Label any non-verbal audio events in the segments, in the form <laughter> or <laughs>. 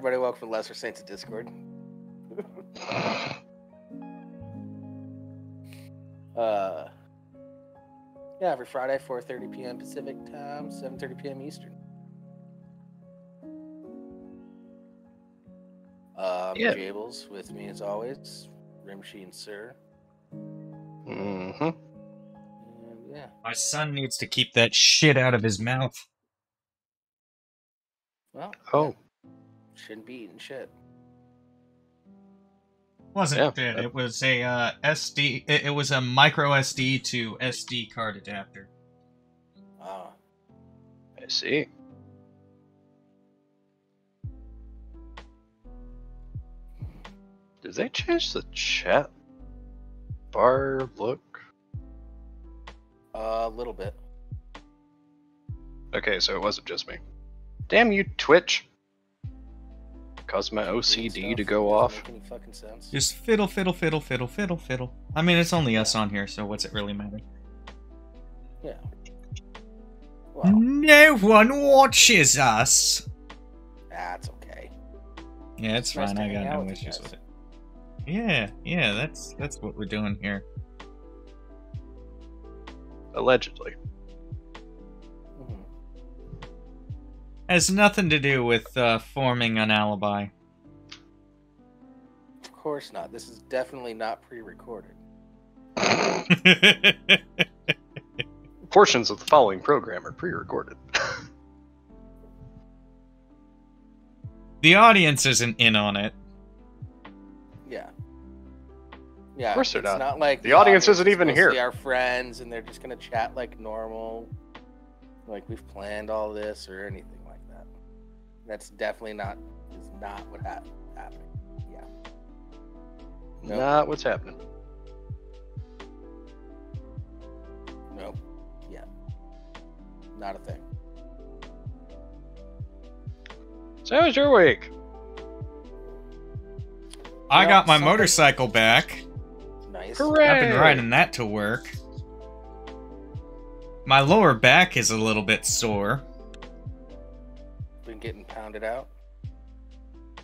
Hey everybody, welcome to Lesser Saints of Discord. <laughs> uh yeah, every Friday, 4:30 p.m. Pacific time, 7:30 p.m. Eastern. Um, Yeah. Jables with me as always, Rimsheen Sir, Mm-hmm. and yeah, My son needs to keep that shit out of his mouth. well, Oh, shouldn't be eating shit. Wasn't Yeah, it? It was a uh, SD. It, it was a micro SD to SD card adapter. Ah, I see. Did they change the chat bar look? a little bit. Okay, so it wasn't just me. Damn you, Twitch! Caused my OCD to go off. doesn't Make any fucking sense. Just fiddle, fiddle, fiddle, fiddle, fiddle, fiddle. I mean, it's only us on here, so what's it really matter? Yeah. Well, No one watches us. that's okay. Yeah, it's It's fine. to I got no issues guys. with it. Yeah, yeah, that's that's what we're doing here. Allegedly. Has nothing to do with uh, forming an alibi. Of course not. This is definitely not pre-recorded. <laughs> Portions of the following program are pre-recorded. <laughs> the audience isn't in on it. Yeah. Yeah. Of course they're it's not. like The audience isn't is even mostly here. Our friends, and they're just gonna chat like normal, like we've planned all this or anything like that. That's definitely not is not what hap- happened. Yeah. Nope. Not what's happening. Nope. Yeah. Not a thing. So how was your week? I got my something- motorcycle back. Nice. Hooray! I've been riding that to work. My lower back is a little bit sore. Been getting pounded out.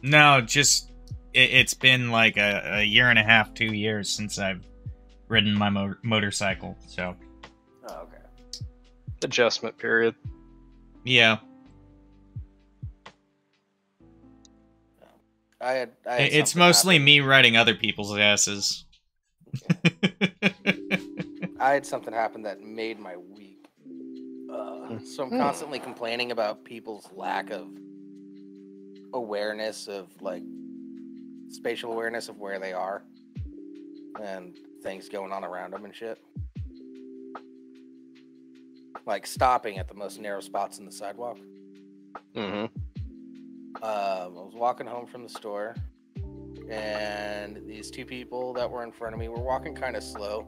No, just it, it's been like a, a year and a half, two years since I've ridden my mo- motorcycle. So Oh, okay. Adjustment period. yeah, I had. I had it's mostly happen- me riding other people's asses. <laughs> I had something happen that made my week. Uh, so I'm constantly complaining about people's lack of awareness of like spatial awareness of where they are and things going on around them and shit. Like stopping at the most narrow spots in the sidewalk. Mm-hmm. uh, I was walking home from the store, and these two people that were in front of me were walking kind of slow.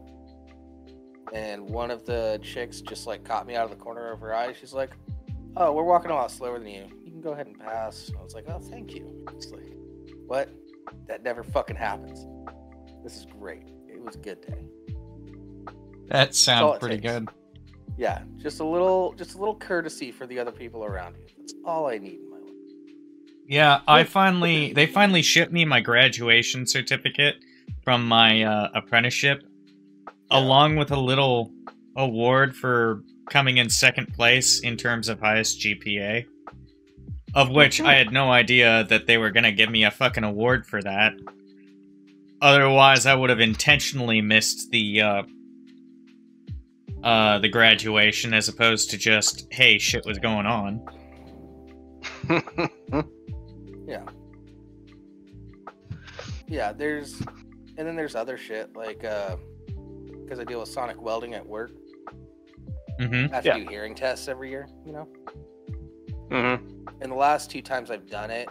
And one of the chicks just like caught me out of the corner of her eye. She's like, "Oh, we're walking a lot slower than you. You can go ahead and pass." I was like, "Oh, thank you." It's like, what? That never fucking happens. This is great. It was a good day. That sounds pretty takes. good. Yeah, just a little, just a little courtesy for the other people around you. That's all I need in my life. Yeah, I finally they finally shipped me my graduation certificate from my uh, apprenticeship, Yeah. along with a little award for coming in second place in terms of highest GPA. Of which I had no idea that they were gonna give me a fucking award for that. Otherwise, I would have intentionally missed the uh, uh, the graduation as opposed to just hey shit was going on. <laughs> Yeah, Yeah, there's, and then there's other shit like, uh, because I deal with sonic welding at work. Mm-hmm. I have Yeah. to do hearing tests every year, you know. mm-hmm. And the last two times I've done it,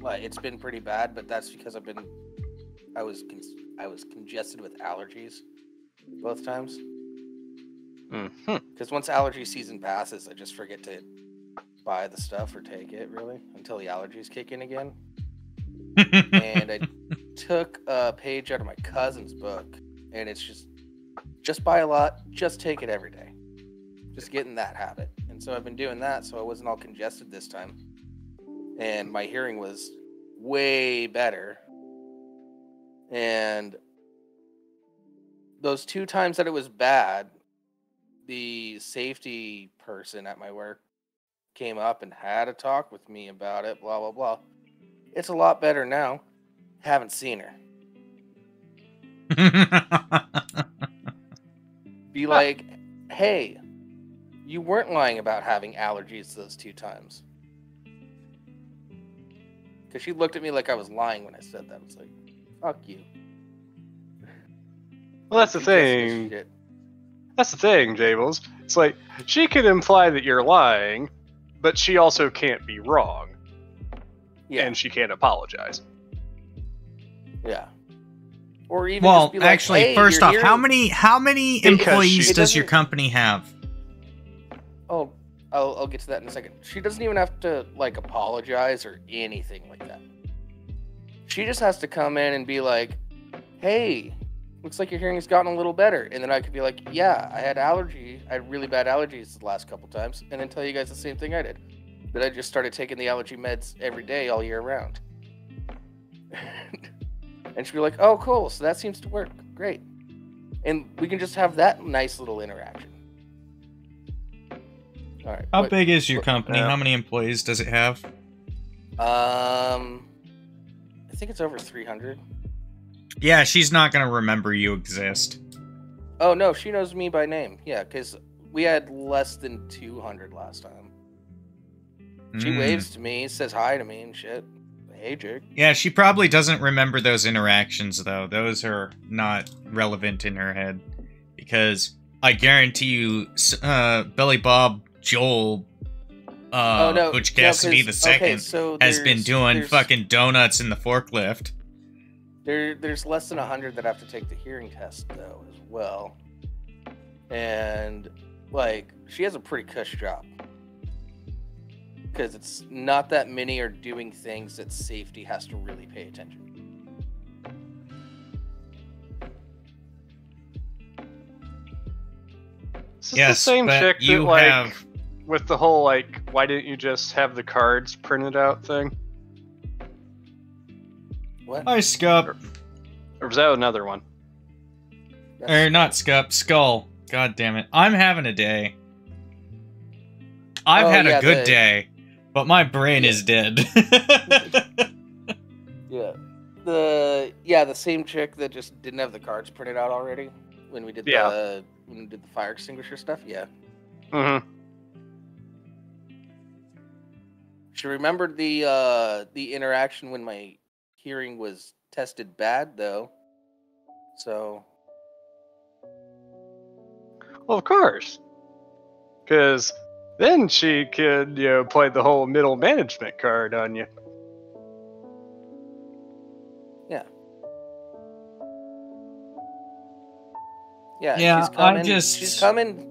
like it's been pretty bad, but that's because I've been, I was, con- I was congested with allergies, both times. Mm-hmm. Because once allergy season passes, I just forget to buy the stuff or take it really until the allergies kick in again. <laughs> and I took a page out of my cousin's book, and it's just just buy a lot, just take it every day. Just get in that habit. And so I've been doing that, so I wasn't all congested this time. and my hearing was way better. And those two times that it was bad, the safety person at my work came up and had a talk with me about it, blah, blah, blah. It's a lot better now. Haven't seen her. <laughs> Be like, hey, you weren't lying about having allergies those two times. Because she looked at me like I was lying when I said that. It's like, fuck you. Well, that's the You thing. That's the thing, Jables. It's like she can imply that you're lying, but she also can't be wrong, Yeah, and she can't apologize. yeah. Or even well, just be like, actually, "Hey, first you're off, how many how many Because employees does your company have? Oh, I'll, I'll get to that in a second. She doesn't even have to like apologize or anything like that. She just has to come in and be like, "Hey, looks like your hearing's gotten a little better," and then I could be like, "Yeah, I had allergy. I had really bad allergies the last couple times," and then tell you guys the same thing I did. That I just started taking the allergy meds every day all year round. <laughs> and she'd be like, "Oh, cool. So that seems to work. Great." And we can just have that nice little interaction. All right. How what- big is your what- company? yeah. How many employees does it have? Um, I think it's over 300. Yeah, she's not gonna remember you exist. Oh no, she knows me by name. Yeah, because we had less than 200 last time. She Mm. waves to me, says hi to me and shit. Hey, Jake. Yeah, she probably doesn't remember those interactions though. Those are not relevant in her head because I guarantee you, uh, Billy Bob Joel, uh, oh no, Butch Cassidy the second okay, so has been doing fucking donuts in the forklift. There, there's less than 100 that have to take the hearing test though as well, and like she has a pretty cush job because it's not that many are doing things that safety has to really pay attention. Is this Yes, the same but chick that you like have with the whole like why didn't you just have the cards printed out thing? What? Hi, Scup. Or was that another one? That's- er, Or not Scup, Skull. God damn it. I'm having a day. I've Oh, had yeah, a good the- day, but my brain Yeah. is dead. <laughs> Yeah. The yeah, the same chick that just didn't have the cards printed out already when we did Yeah. the when we did the fire extinguisher stuff. Yeah. Mm-hmm. She remembered the uh the interaction when my hearing was tested bad though. So Well, of course. Because then she could, you know, play the whole middle management card on you. yeah, Yeah, she's I coming just- she's coming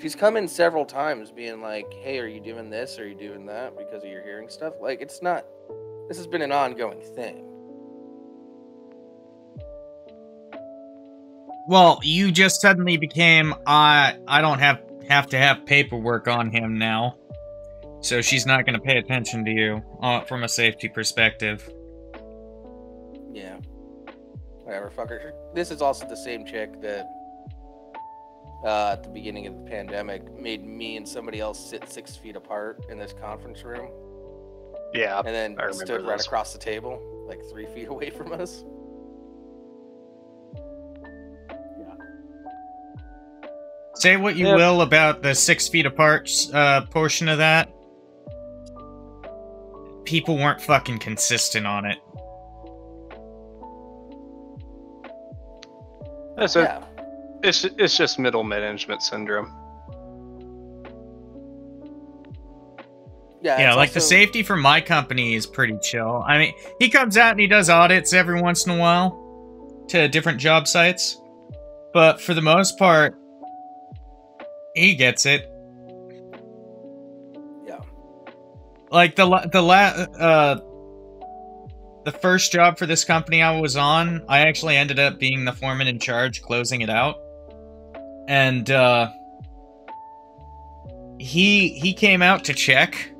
she's come in several times being like, Hey, are you doing this? Are you doing that because of your hearing stuff? Like it's not this has been an ongoing thing. well, you just suddenly became I I don't have have to have paperwork on him now. So she's not going to pay attention to you uh, from a safety perspective. Yeah. Whatever, fucker. This is also the same chick that uh, at the beginning of the pandemic made me and somebody else sit six feet apart in this conference room Yeah. and then I stood right across the table, like three feet <laughs> away from us. Say what you Yep. will about the six feet apart uh, portion of that. People weren't fucking consistent on it. That's it. yeah. It's it's just middle management syndrome. Yeah. yeah, it's like the safety for my company is pretty chill. I mean, he comes out and he does audits every once in a while to different job sites, but for the most part, he gets it. Yeah. Like the la- the la- uh the first job for this company I was on, I actually ended up being the foreman in charge, closing it out, and uh, he he came out to check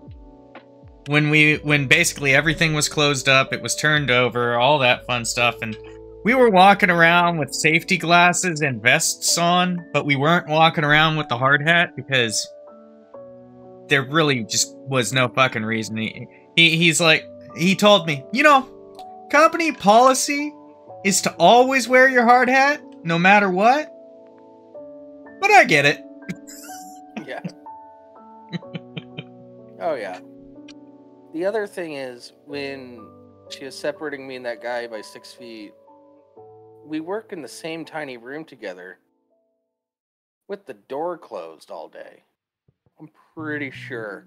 when we when basically everything was closed up, it was turned over, all that fun stuff, and we were walking around with safety glasses and vests on, but we weren't walking around with the hard hat because there really just was no fucking reason. He, he he's like he told me, you know, company policy is to always wear your hard hat no matter what. But I get it. <laughs> Yeah. oh yeah. The other thing is when she was separating me and that guy by six feet, we work in the same tiny room together with the door closed all day. I'm pretty sure.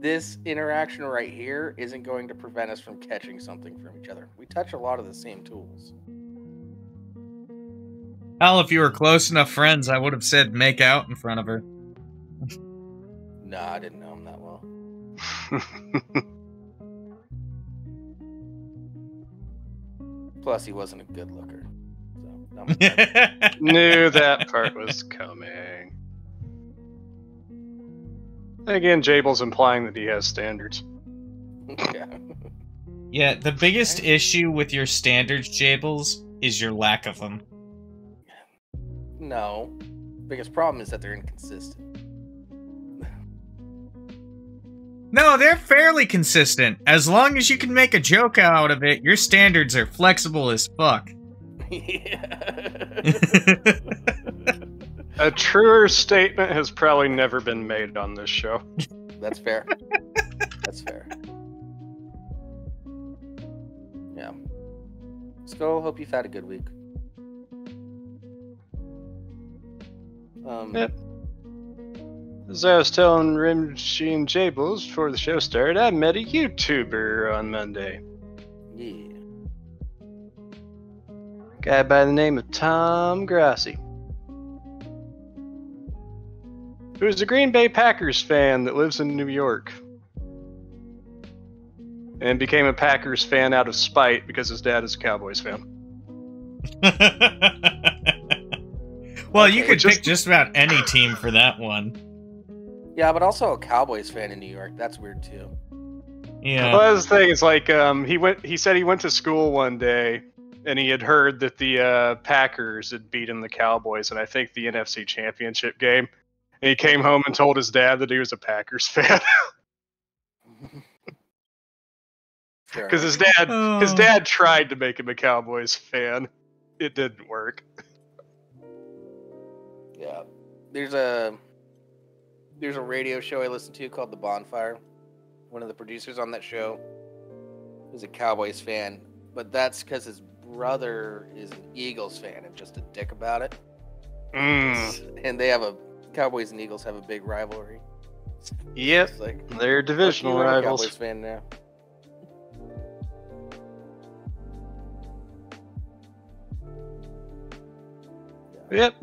This interaction right here isn't going to prevent us from catching something from each other. We touch a lot of the same tools. Hell, if you were close enough friends, I would have said make out in front of her. Nah, I didn't know him that well. <laughs> Plus, he wasn't a good looker. So, <laughs> Knew that part was coming. Again, Jable's implying that he has standards. yeah. <laughs> yeah, the biggest issue with your standards, Jables, is your lack of them. No. Biggest problem is that they're inconsistent. No, they're fairly consistent. As long as you can make a joke out of it, your standards are flexible as fuck. yeah. <laughs> A truer statement has probably never been made on this show. That's fair. That's fair. Yeah. Skull, hope you've had a good week. Um, Yep. As I was telling Rimshee and Jables before the show started, I met a YouTuber on Monday. yeah. Guy by the name of Tom Grossi. Who's a Green Bay Packers fan that lives in New York. And became a Packers fan out of spite because his dad is a Cowboys fan. <laughs> well, you Okay, could just- pick just about any team for that one. Yeah, but also a Cowboys fan in New York. That's weird too. Yeah. Well, that's the thing. It's like um, he went. He said he went to school one day, and he had heard that the uh, Packers had beaten the Cowboys, and I think the NFC Championship game. And he came home and told his dad that he was a Packers <laughs> fan because his dad, his Oh. dad tried to make him a Cowboys fan. It didn't work. Yeah. There's a there's a radio show I listen to called The Bonfire. One of the producers on that show is a Cowboys fan, but that's because his brother is an Eagles fan and just a dick about it. Mm. <laughs> And they have a Cowboys and Eagles have a big rivalry. Yep, It's like they're divisional a rivals. Cowboys fan now. Yep.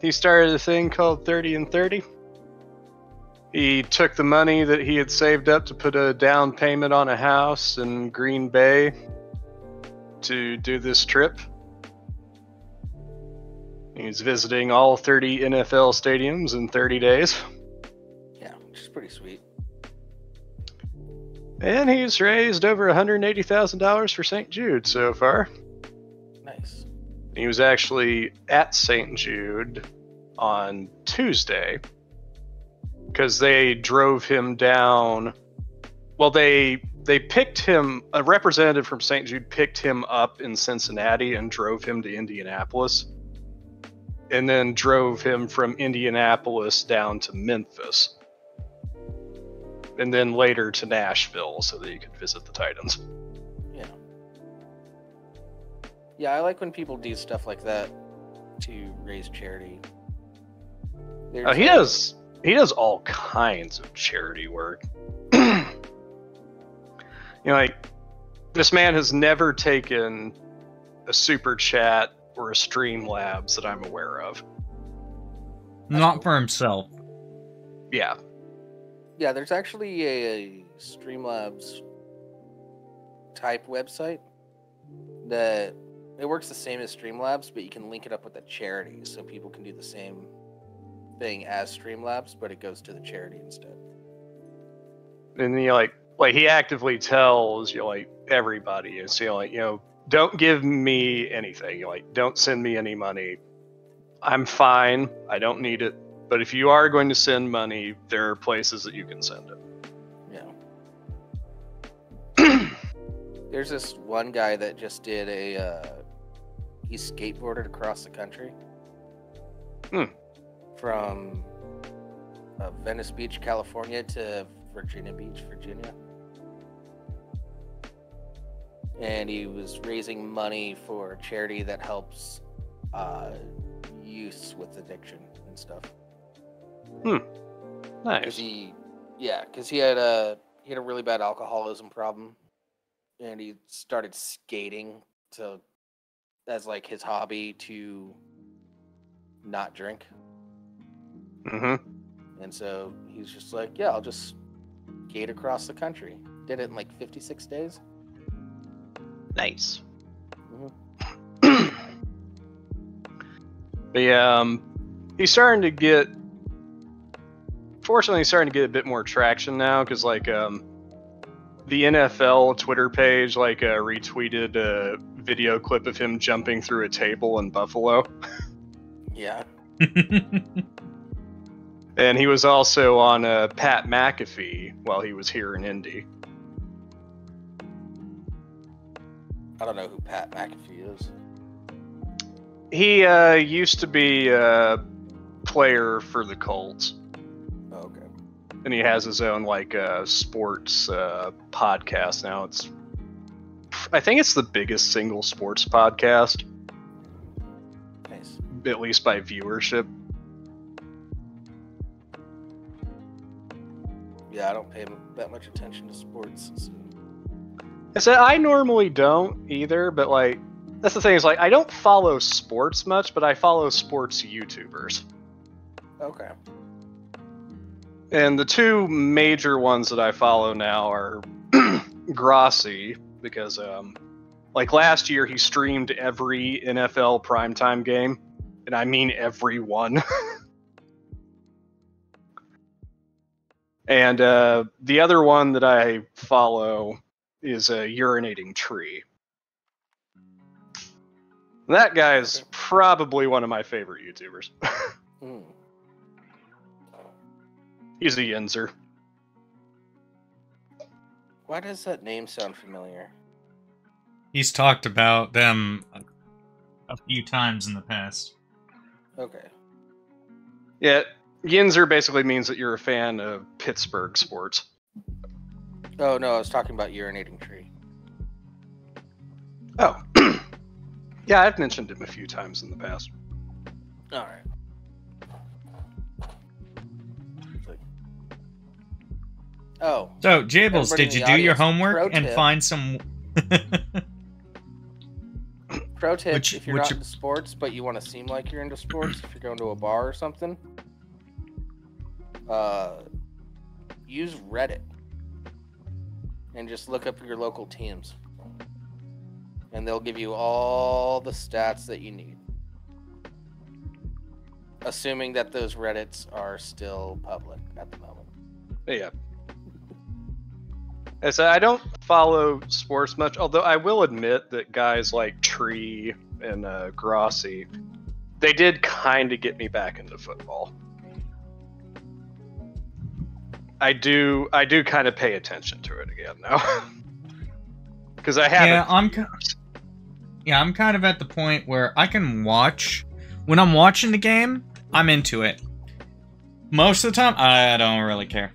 He started a thing called 30 and 30. He took the money that he had saved up to put a down payment on a house in Green Bay to do this trip. He's visiting all 30 NFL stadiums in 30 days. Yeah, which is pretty sweet. And he's raised over $180,000 for St. Jude so far. Nice. He was actually at St. Jude on Tuesday because they drove him down. Well, they they picked him. A representative from St. Jude picked him up in Cincinnati and drove him to Indianapolis, and then drove him from Indianapolis down to Memphis, and then later to Nashville so that he could visit the Titans. Yeah. Yeah, I like when people do stuff like that to raise charity. Uh, he does he does all kinds of charity work. <clears throat> you know, like this man has never taken a super chat or a stream labs that I'm aware of. Not for himself. Yeah. Yeah, there's actually a, a Streamlabs type website that it works the same as Streamlabs, but you can link it up with a charity so people can do the same thing as Streamlabs, but it goes to the charity instead. and you like like he actively tells you like everybody and so like you know don't give me anything you like don't send me any money i'm fine i don't need it but if you are going to send money there are places that you can send it Yeah. <clears throat> There's this one guy that just did a. Uh, he skateboarded across the country. Hmm. From uh, Venice Beach, California to Virginia Beach, Virginia. And he was raising money for a charity that helps uh, youths with addiction and stuff. Because nice he, yeah, because he had a he had a really bad alcoholism problem, and he started skating to as like his hobby to not drink, hmm and so he's just like, yeah, I'll just skate across the country. Did it in like 56 days. nice Mhm. but yeah um he's starting to get fortunately he's starting to get a bit more traction now because like um the nfl twitter page like uh, retweeted a video clip of him jumping through a table in buffalo <laughs> Yeah, <laughs> and he was also on uh, pat mcafee while he was here in indy I don't know who Pat McAfee is. he uh, used to be a player for the colts Oh, okay. and he has his own like uh, sports uh, podcast now. It's, I think it's the biggest single sports podcast, Nice. at least by viewership. Yeah, I don't pay that much attention to sports. so- I said I normally don't either, but like that's the thing is like I don't follow sports much, but I follow sports YouTubers. Okay. And the two major ones that I follow now are <clears throat> Grossi, because um, like last year he streamed every NFL primetime game, and I mean every one. <laughs> and uh, the other one that I follow is a urinating tree. That guy is Okay. probably one of my favorite YouTubers. <laughs> Mm. He's a Yinzer. Why does that name sound familiar? He's talked about them a, a few times in the past. Okay. Yeah, Yinzer basically means that you're a fan of Pittsburgh sports. Oh no, I was talking about urinating tree. Oh. <clears throat> yeah, I've mentioned him a few times in the past. All right. Oh, So, Jables, did you the do your homework pro and tip. find some? pro tip: Which- if you're which- not into sports, but you want to seem like you're into sports, if you're going to a bar or something, uh, use Reddit and just look up your local teams, and they'll give you all the stats that you need. Assuming that those Reddits are still public at the moment. Yeah. I don't follow sports much, although I will admit that guys like Tree and uh, Grossi, they did kind of get me back into football. I do, I do kind of pay attention to it again now, because <laughs> I haven't. Yeah, I'm. ki- Yeah, I'm kind of at the point where I can watch. When I'm watching the game, I'm into it. Most of the time, I don't really care.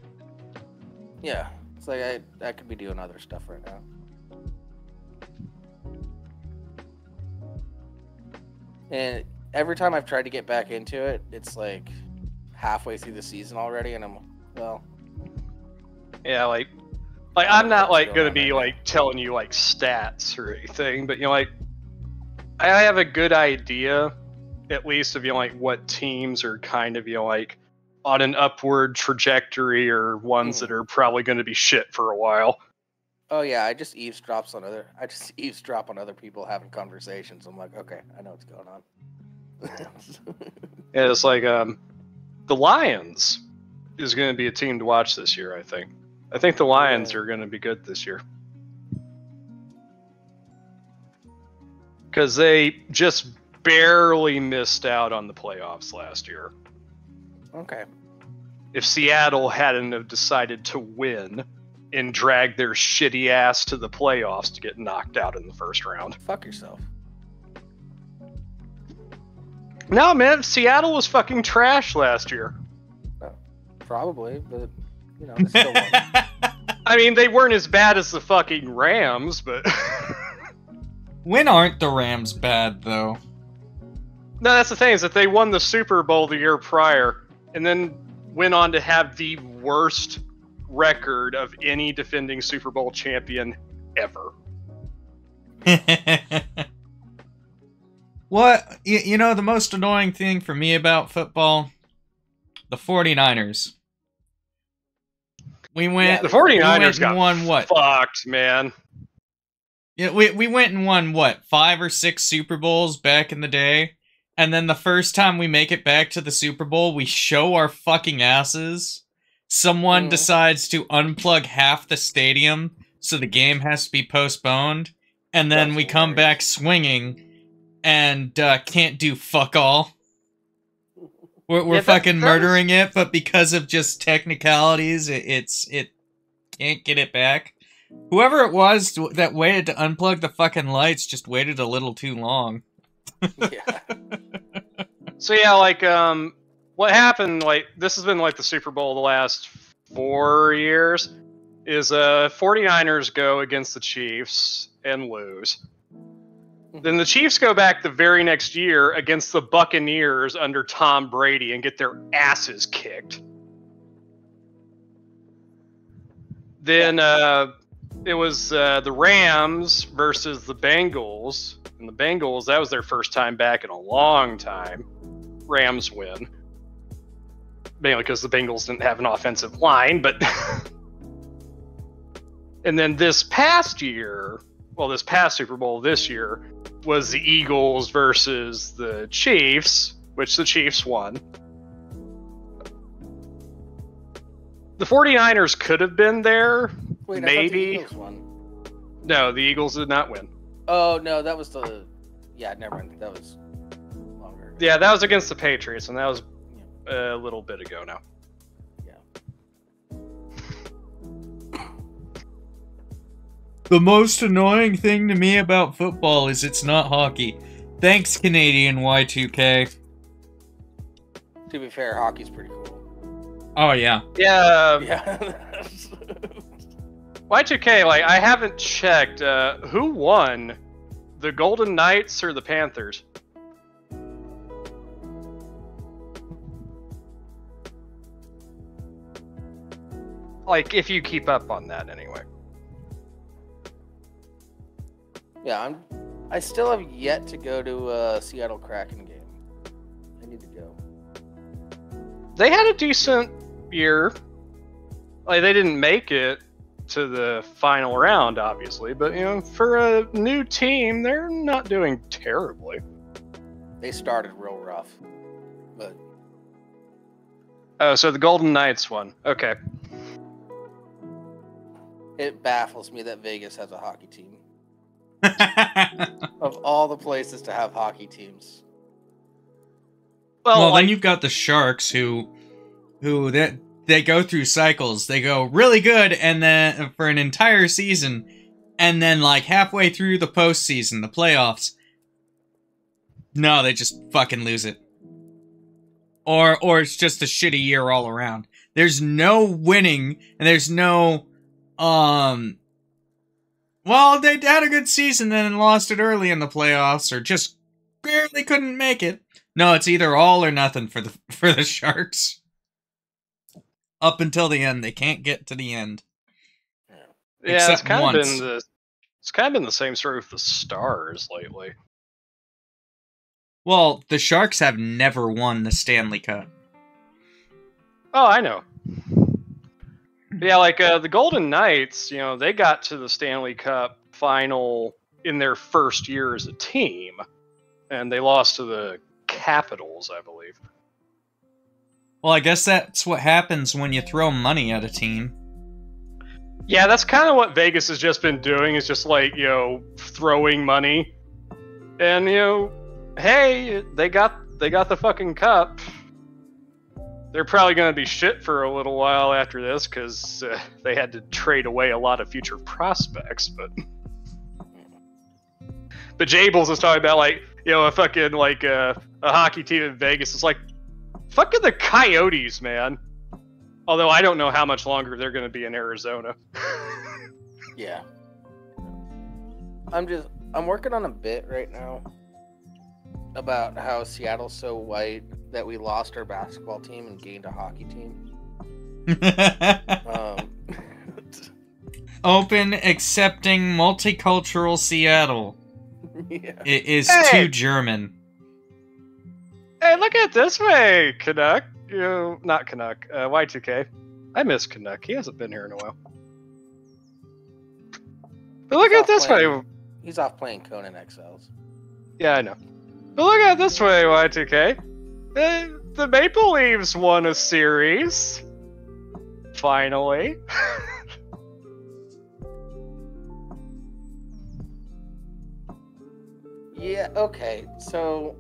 Yeah, it's like I I could be doing other stuff right now. And every time I've tried to get back into it, it's like halfway through the season already, and I'm well, Yeah, like, like I'm not like going gonna be like telling you like stats or anything, but you know, like, I have a good idea, at least of you know like what teams are kind of you know like on an upward trajectory or ones Mhm. that are probably going to be shit for a while. oh yeah, I just eavesdrops on other, I just eavesdrop on other people having conversations. I'm like, okay, I know what's going on. And it's like um, the Lions is going to be a team to watch this year, I think. I think the Lions are going to be good this year. Because they just barely missed out on the playoffs last year. Okay. If Seattle hadn't have decided to win and drag their shitty ass to the playoffs to get knocked out in the first round. Fuck yourself. No, man, Seattle was fucking trash last year. Probably, but you know, still. <laughs> I mean, they weren't as bad as the fucking Rams, but <laughs> when aren't the Rams bad though? no, that's the thing is that they won the Super Bowl the year prior, and then went on to have the worst record of any defending Super Bowl champion ever. <laughs> what you, you know the most annoying thing for me about football? The 49ers. We went The we 49ers went got won what? fucked, man. Yeah, we we went and won what five or six Super Bowls back in the day, and then the first time we make it back to the Super Bowl, we show our fucking asses. Someone Mhm. decides to unplug half the stadium, so the game has to be postponed, and then That's we come back swinging, and uh, can't do fuck all. We're, we're Yeah, fucking was- murdering it, but because of just technicalities, it, it's it can't get it back. Whoever it was that waited to unplug the fucking lights just waited a little too long. yeah. So yeah, like um what happened like this has been like the Super Bowl the last 4 years is uh 49ers go against the Chiefs and lose. Then the Chiefs go back the very next year against the Buccaneers under Tom Brady and get their asses kicked. Then uh, it was uh, the Rams versus the Bengals, and the Bengals that was their first time back in a long time. Rams win, mainly because the Bengals didn't have an offensive line, but. <laughs> and then this past year, well, this past Super Bowl this year was the Eagles versus the Chiefs, which the Chiefs won. The 49ers could have been there. Wait, the Maybe. Eagles won. No, the Eagles did not win. Oh no, that was the. Yeah, never mind. That was longer. Yeah, that was against the Patriots, and that was a little bit ago now. The most annoying thing to me about football is it's not hockey. Thanks, Canadian Y2K. To be fair, hockey's pretty cool. Oh yeah. Yeah, Yeah. <laughs> Y2K, like, I haven't checked. Uh, who won? The Golden Knights or the Panthers? Like, if you keep up on that anyway. Yeah, I'm. I still have yet to go to a Seattle Kraken game. I need to go. They had a decent year. Like, they didn't make it to the final round, obviously, but, you know, for a new team, they're not doing terribly. They started real rough, but Oh, so the Golden Knights won. Okay. it baffles me that Vegas has a hockey team. <laughs> Of all the places to have hockey teams, Well, well, like, then you've got the Sharks who, who that they go through cycles. They go really good, and then for an entire season, and then like halfway through the postseason, the playoffs, no, they just fucking lose it. Or or it's just a shitty year all around. There's no winning, and there's no, um. Well, they had a good season, then lost it early in the playoffs, or just barely couldn't make it. No, it's either all or nothing for the <laughs> for the Sharks. Up until the end, they can't get to the end. yeah, it's kind of been the it's kind of been the same story with the Stars lately. Well, the Sharks have never won the Stanley Cup. Oh, I know. Yeah, like uh, the Golden Knights, you know, they got to the Stanley Cup final in their first year as a team, and they lost to the Capitals, I believe. Well, I guess that's what happens when you throw money at a team. Yeah, that's kind of what Vegas has just been doing. Is just like you know throwing money, and you know, hey, they got they got the fucking cup. They're probably going to be shit for a little while after this because uh, they had to trade away a lot of future prospects. But but Jables is talking about like you know a fucking like uh, a hockey team in Vegas. It's like fucking the Coyotes, man. Although I don't know how much longer they're going to be in Arizona. <laughs> Yeah. I'm just I'm working on a bit right now about how Seattle's so white that we lost our basketball team and gained a hockey team. <laughs> Um, Open, accepting, multicultural Seattle. <laughs> yeah. It is Hey! too German. Hey, look at it this way, Canuck. You know, not Canuck. Uh, Y2K. I miss Canuck. He hasn't been here in a while. But look He's at it this off way. He's off playing Conan Exiles. Yeah, I know. But look at it this way, Y2K. Uh, the Maple Leaves won a series. Finally. <laughs> Yeah, okay. So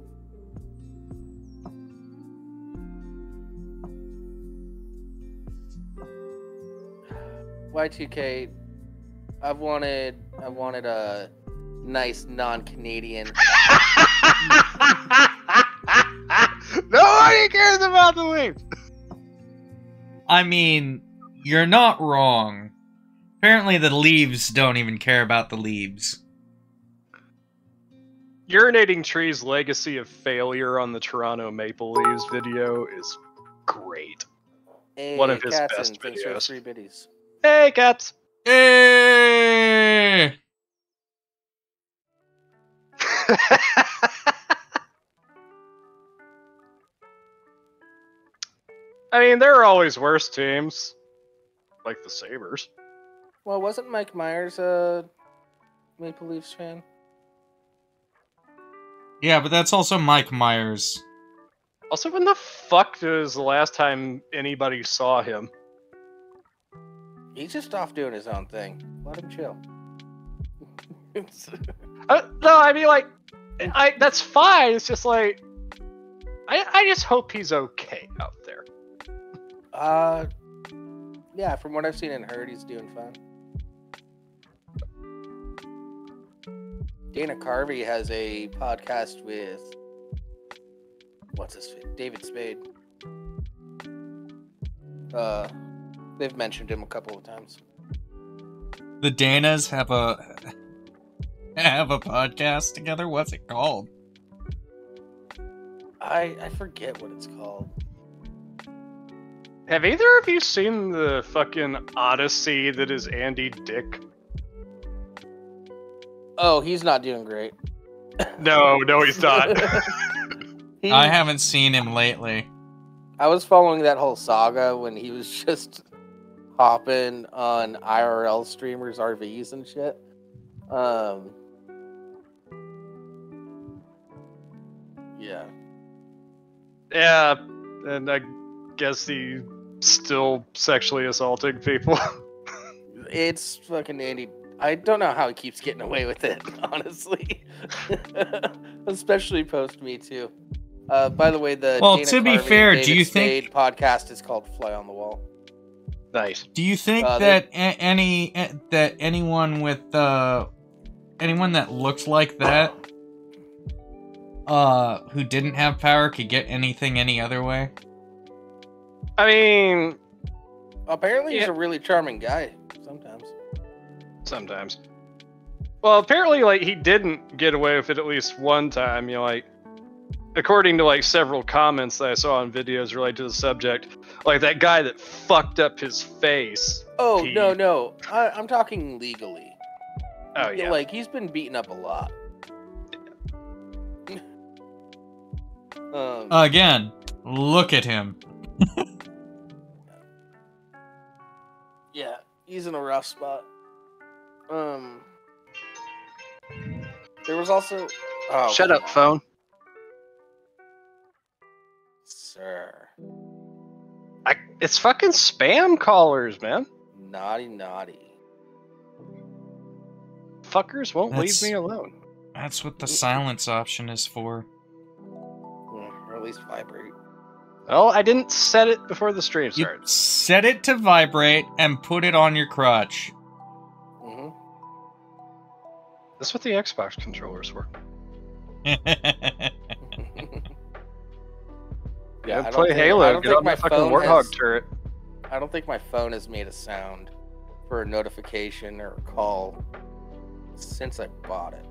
Y2K I've wanted I wanted a nice non-Canadian. <laughs> <laughs> Nobody cares about the Leafs. I mean, you're not wrong. Apparently, the leaves don't even care about the leaves. Urinating Tree's legacy of failure on the Toronto Maple Leaves video is great. Hey, One of his Katzen, best thanks for videos. Three biddies. Hey, cats. Eh. <laughs> I mean, there are always worse teams, like the Sabres. Well, wasn't Mike Myers a Maple Leafs fan? Yeah, but that's also Mike Myers. Also, when the fuck was the last time anybody saw him? He's just off doing his own thing. Let him chill. <laughs> Uh, no, I mean, like, I that's fine. It's just like, I I just hope he's okay out there. Uh, yeah. From what I've seen and heard, he's doing fine. Dana Carvey has a podcast with what's his fa- David Spade. Uh, they've mentioned him a couple of times. The Danas have a <laughs> have a podcast together. What's it called? I I forget what it's called. Have either of you seen the fucking Odyssey that is Andy Dick? Oh, he's not doing great. No, no, he's not. <laughs> <laughs> He- I haven't seen him lately. I was following that whole saga when he was <laughs> just hopping on IRL streamers RVs and shit. Um Yeah. yeah, and I guess he still sexually assaulting people. <laughs> It's fucking Andy. I don't know how he keeps getting away with it, <laughs> honestly. <laughs> Especially post Me Too. Uh, by the way, the Well, Dana to be Carvey, fair, do David you think- podcast is called Fly on the Wall? nice. Do you think Uh, they- that a- any a- that anyone with uh anyone that looks like that uh who didn't have power could get anything any other way? I mean, Apparently, he's Yeah. a really charming guy. Sometimes. sometimes. Well, apparently, like he didn't get away with it at least one time. You know, like according to like several comments that I saw on videos related to the subject, like that guy that fucked up his face. Oh He- no, no. I, I'm talking legally. Oh Yeah, yeah, Like he's been beaten up a lot. <laughs> um, Again, look at him. <laughs> yeah, he's in a rough spot. Um, there was also. Oh, shut come up, phone. sir. I, it's fucking spam callers, man. Naughty, naughty. fuckers won't That's- leave me alone. That's what the silence option is for. Or at least vibrate. Well, I didn't set it before the stream You started. set it to vibrate and put it on your crotch. hmm That's what the Xbox controllers were. <laughs> yeah, Yeah, I play think- I Halo. don't Get think on my my fucking Warthog has- turret. I don't think my phone has made a sound for a notification or a call since I bought it.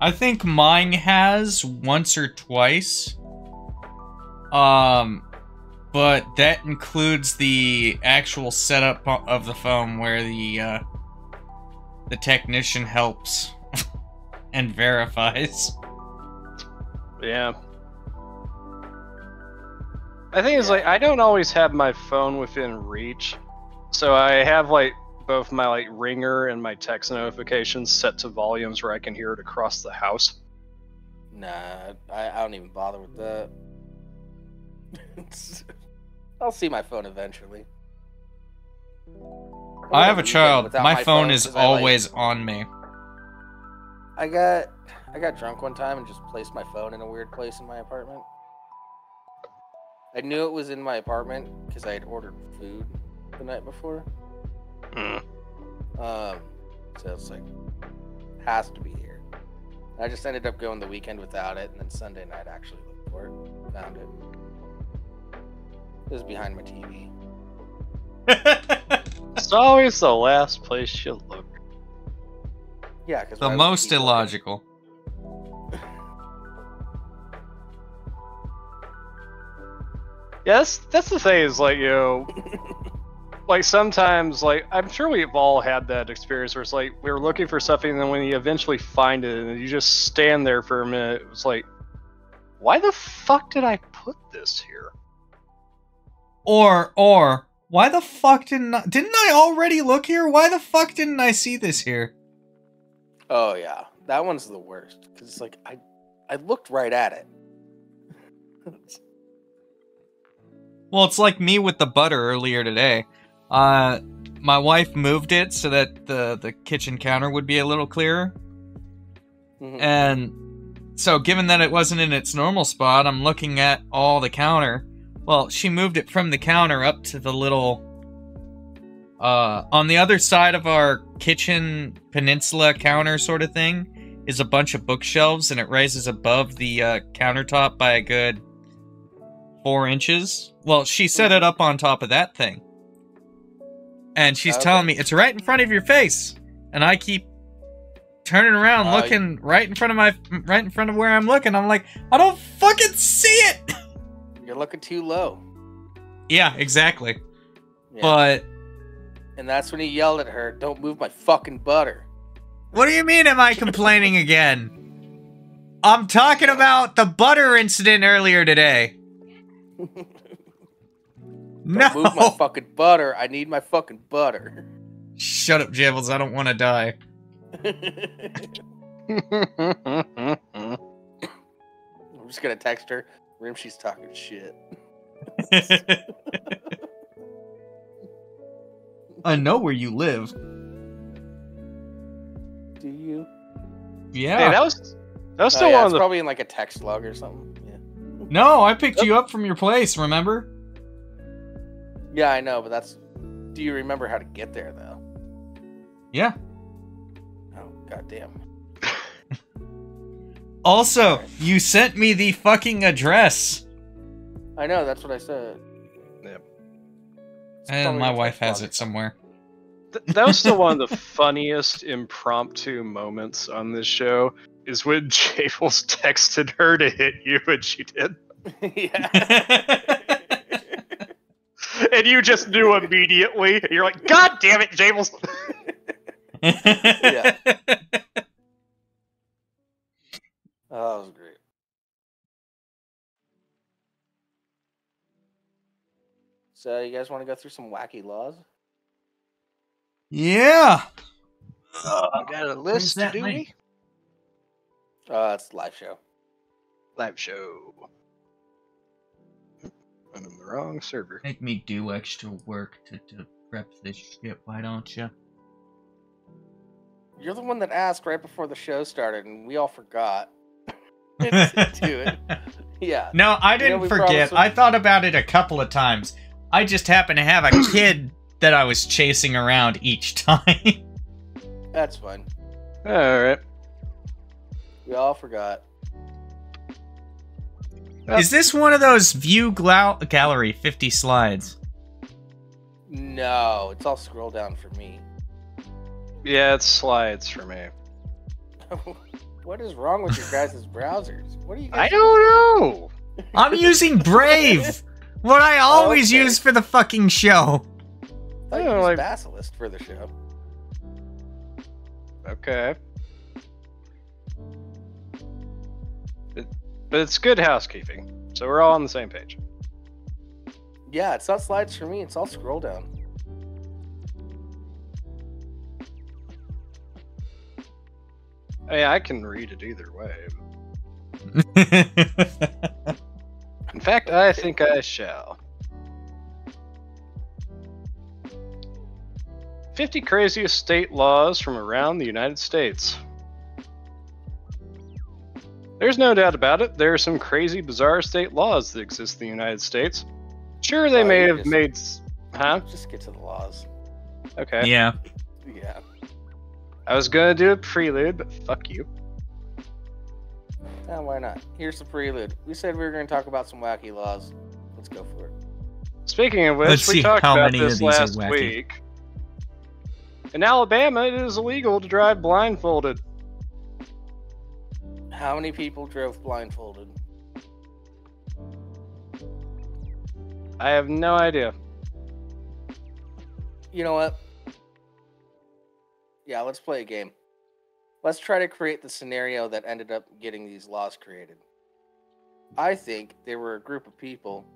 I think mine has once or twice. Um, but that includes the actual setup of the phone where the uh, the technician helps <laughs> and verifies. Yeah. I think it's like I don't always have my phone within reach, so I have like both my like ringer and my text notifications set to volumes where I can hear it across the house. Nah, I, I don't even bother with that. <laughs> I'll see my phone eventually. I have a child. without My, phone, is 'cause I, like- always on me. I got I got drunk one time and just placed my phone in a weird place in my apartment. I knew it was in my apartment because I had ordered food the night before. Mm. Um, so it's like has to be here. I just ended up going the weekend without it, and then Sunday night actually looked for it, found it. It was behind my TV. <laughs> It's always the last place you look. Yeah, because the most illogical. <laughs> Yeah, that's, that's the thing is like you know, <laughs> like sometimes like I'm sure we've all had that experience where it's like we were looking for something and then when you eventually find it and you just stand there for a minute, it's like, why the fuck did I put this here? Or or why the fuck didn't I, didn't I already look here? Why the fuck didn't I see this here? Oh yeah, that one's the worst because it's like I, I looked right at it. Well, it's like me with the butter earlier today. Uh, my wife moved it so that the the kitchen counter would be a little clearer, Mhm. and so given that it wasn't in its normal spot, I'm looking at all the counter. Well, she moved it from the counter up to the little. Uh, on the other side of our kitchen peninsula counter sort of thing is a bunch of bookshelves, and it raises above the uh, countertop by a good four inches. Well, she set it up on top of that thing. And she's Okay. telling me it's right in front of your face. And I keep turning around Uh, looking right in front of my right in front of where I'm looking. I'm like, I don't fucking see it. <laughs> You're looking too low. yeah, exactly. Yeah. But and that's when he yelled at her, "Don't move my fucking butter." what do you mean am I complaining again? I'm talking about the butter incident earlier today. <laughs> Don't move my fucking butter. I need my fucking butter. Shut up, Jables. I don't want to die. <laughs> I'm just gonna text her. Rim, she's talking shit. <laughs> I know where you live. Do you? Yeah. Hey, that was that was Oh, still yeah, one it's of the probably in like a text log or something. Yeah. No, I picked you up from your place, remember? Yeah, I know, but that's. Do you remember how to get there though? Yeah. Oh goddamn. <laughs> Also, you sent me the fucking address. I know. That's what I said. Yep. It's And probably my wife has it somewhere. Th- that was still one of the <laughs> funniest impromptu moments on this show is when <laughs> Jables texted her to hit you and she did. something. yeah. And you just knew immediately. You're like, God damn it, Jables. Yeah. <laughs> Oh, that was great. So, you guys want to go through some wacky laws? yeah. Uh, I got a list that to do link? Uh, it's live show. live show. I'm in the wrong server. Make me do extra work to, to prep this shit, why don't you? You're the one that asked right before the show started, and we all forgot. <laughs> to do it. Yeah. No, I didn't we forget. I thought about it a couple of times. I just happened to have a <coughs> kid that I was chasing around each <laughs> time. That's fine. All right. We all forgot. Yep. Is this one of those view glau- gallery 50 slides? No, it's all scroll down for me. Yeah, it's slides for me. <laughs> what is wrong with your guys' <laughs> browsers? What are you guys? I don't know. I'm using <laughs> Brave! what I always Okay. use for the fucking show. I thought Yeah, you used like- Basilisk for the show. Okay. But it's good housekeeping, so we're all on the same page. Yeah, it's not slides for me. It's all scroll down. Hey, I can read it either way. <laughs> In fact, I think I shall. 50 craziest state laws from around the United States. There's no doubt about it, there are some crazy, bizarre state laws that exist in the United States. Sure, they Oh, may you have just- made. Huh? Just get to the laws. Okay. yeah. Yeah. I was gonna do a prelude, but fuck you. Why not? Here's the prelude. We said we were going to talk about some wacky laws. Let's go for it. Speaking of which, Let's we see talked how about many of this these are last wacky. week. In Alabama, it is illegal to drive blindfolded. How many people drove blindfolded? I have no idea. You know what? Yeah, let's play a game. Let's try to create the scenario that ended up getting these laws created. I think there were a group of people,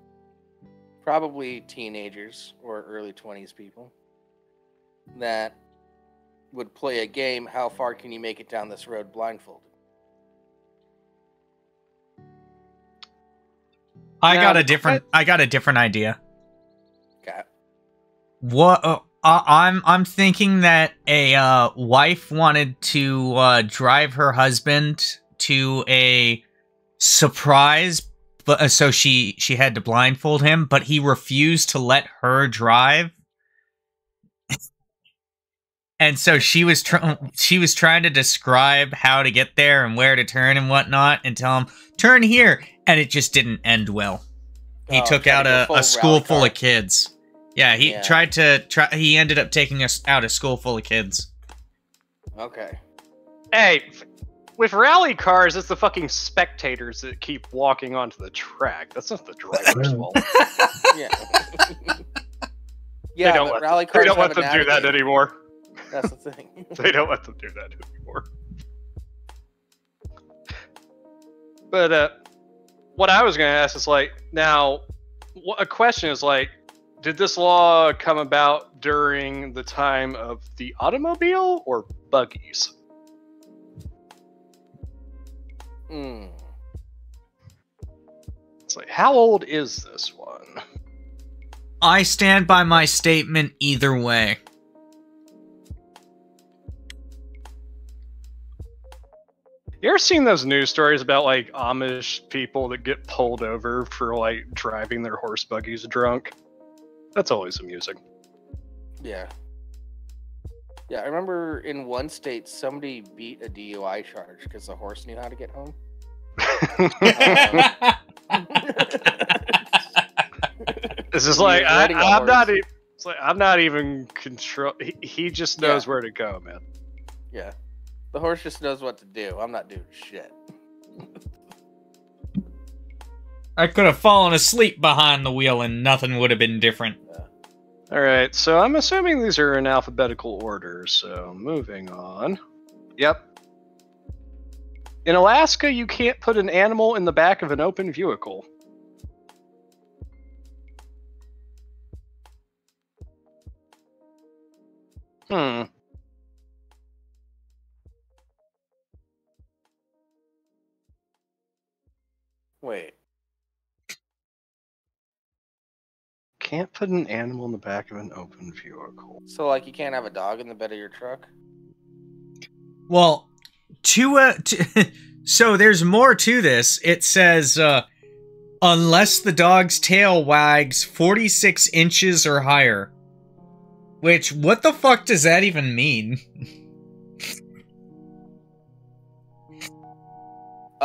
probably teenagers or early 20s people, that would play a game how far can you make it down this road blindfolded? I got a different I got a different idea. Okay. What uh, I- I'm I'm thinking that a uh, wife wanted to uh, drive her husband to a surprise, but uh, so she she had to blindfold him, but he refused to let her drive. And so she was tr- she was trying to describe how to get there and where to turn and whatnot, and tell him turn here, and it just didn't end well. He Oh, took out a, a school full car. of kids. Yeah, he Yeah. tried to try. He ended up taking us out a school full of kids. Okay. Hey, with rally cars, it's the fucking spectators that keep walking onto the track. That's not the <laughs> driver's fault. Yeah. <laughs> they yeah, don't but let, rally they cars don't let them do that anymore. That's the thing. <laughs> They don't let them do that anymore. But uh, what I was going to ask is like, now, wh- a question is like, did this law come about during the time of the automobile or buggies? Hmm. It's like, how old is this one? I stand by my statement either way. You ever seen those news stories about like Amish people that get pulled over for like driving their horse buggies drunk? That's always amusing. Yeah. Yeah, I remember in one state somebody beat a DUI charge because the horse knew how to get home. <laughs> It's just He like I, riding a I'm not. E- it's like I'm not even control. He, he just knows Yeah. where to go, man. Yeah. The horse just knows what to do. I'm not doing shit. I could have fallen asleep behind the wheel and nothing would have been different. All right, so I'm assuming these are in alphabetical order. So moving on. Yep. In Alaska, you can't put an animal in the back of an open vehicle. Hmm. Wait. can't put an animal in the back of an open vehicle. So like you can't have a dog in the bed of your truck. Well, to uh, <laughs> to, so there's more to this. It says uh, unless the dog's tail wags 46 inches or higher. Which what the fuck does that even mean? <laughs>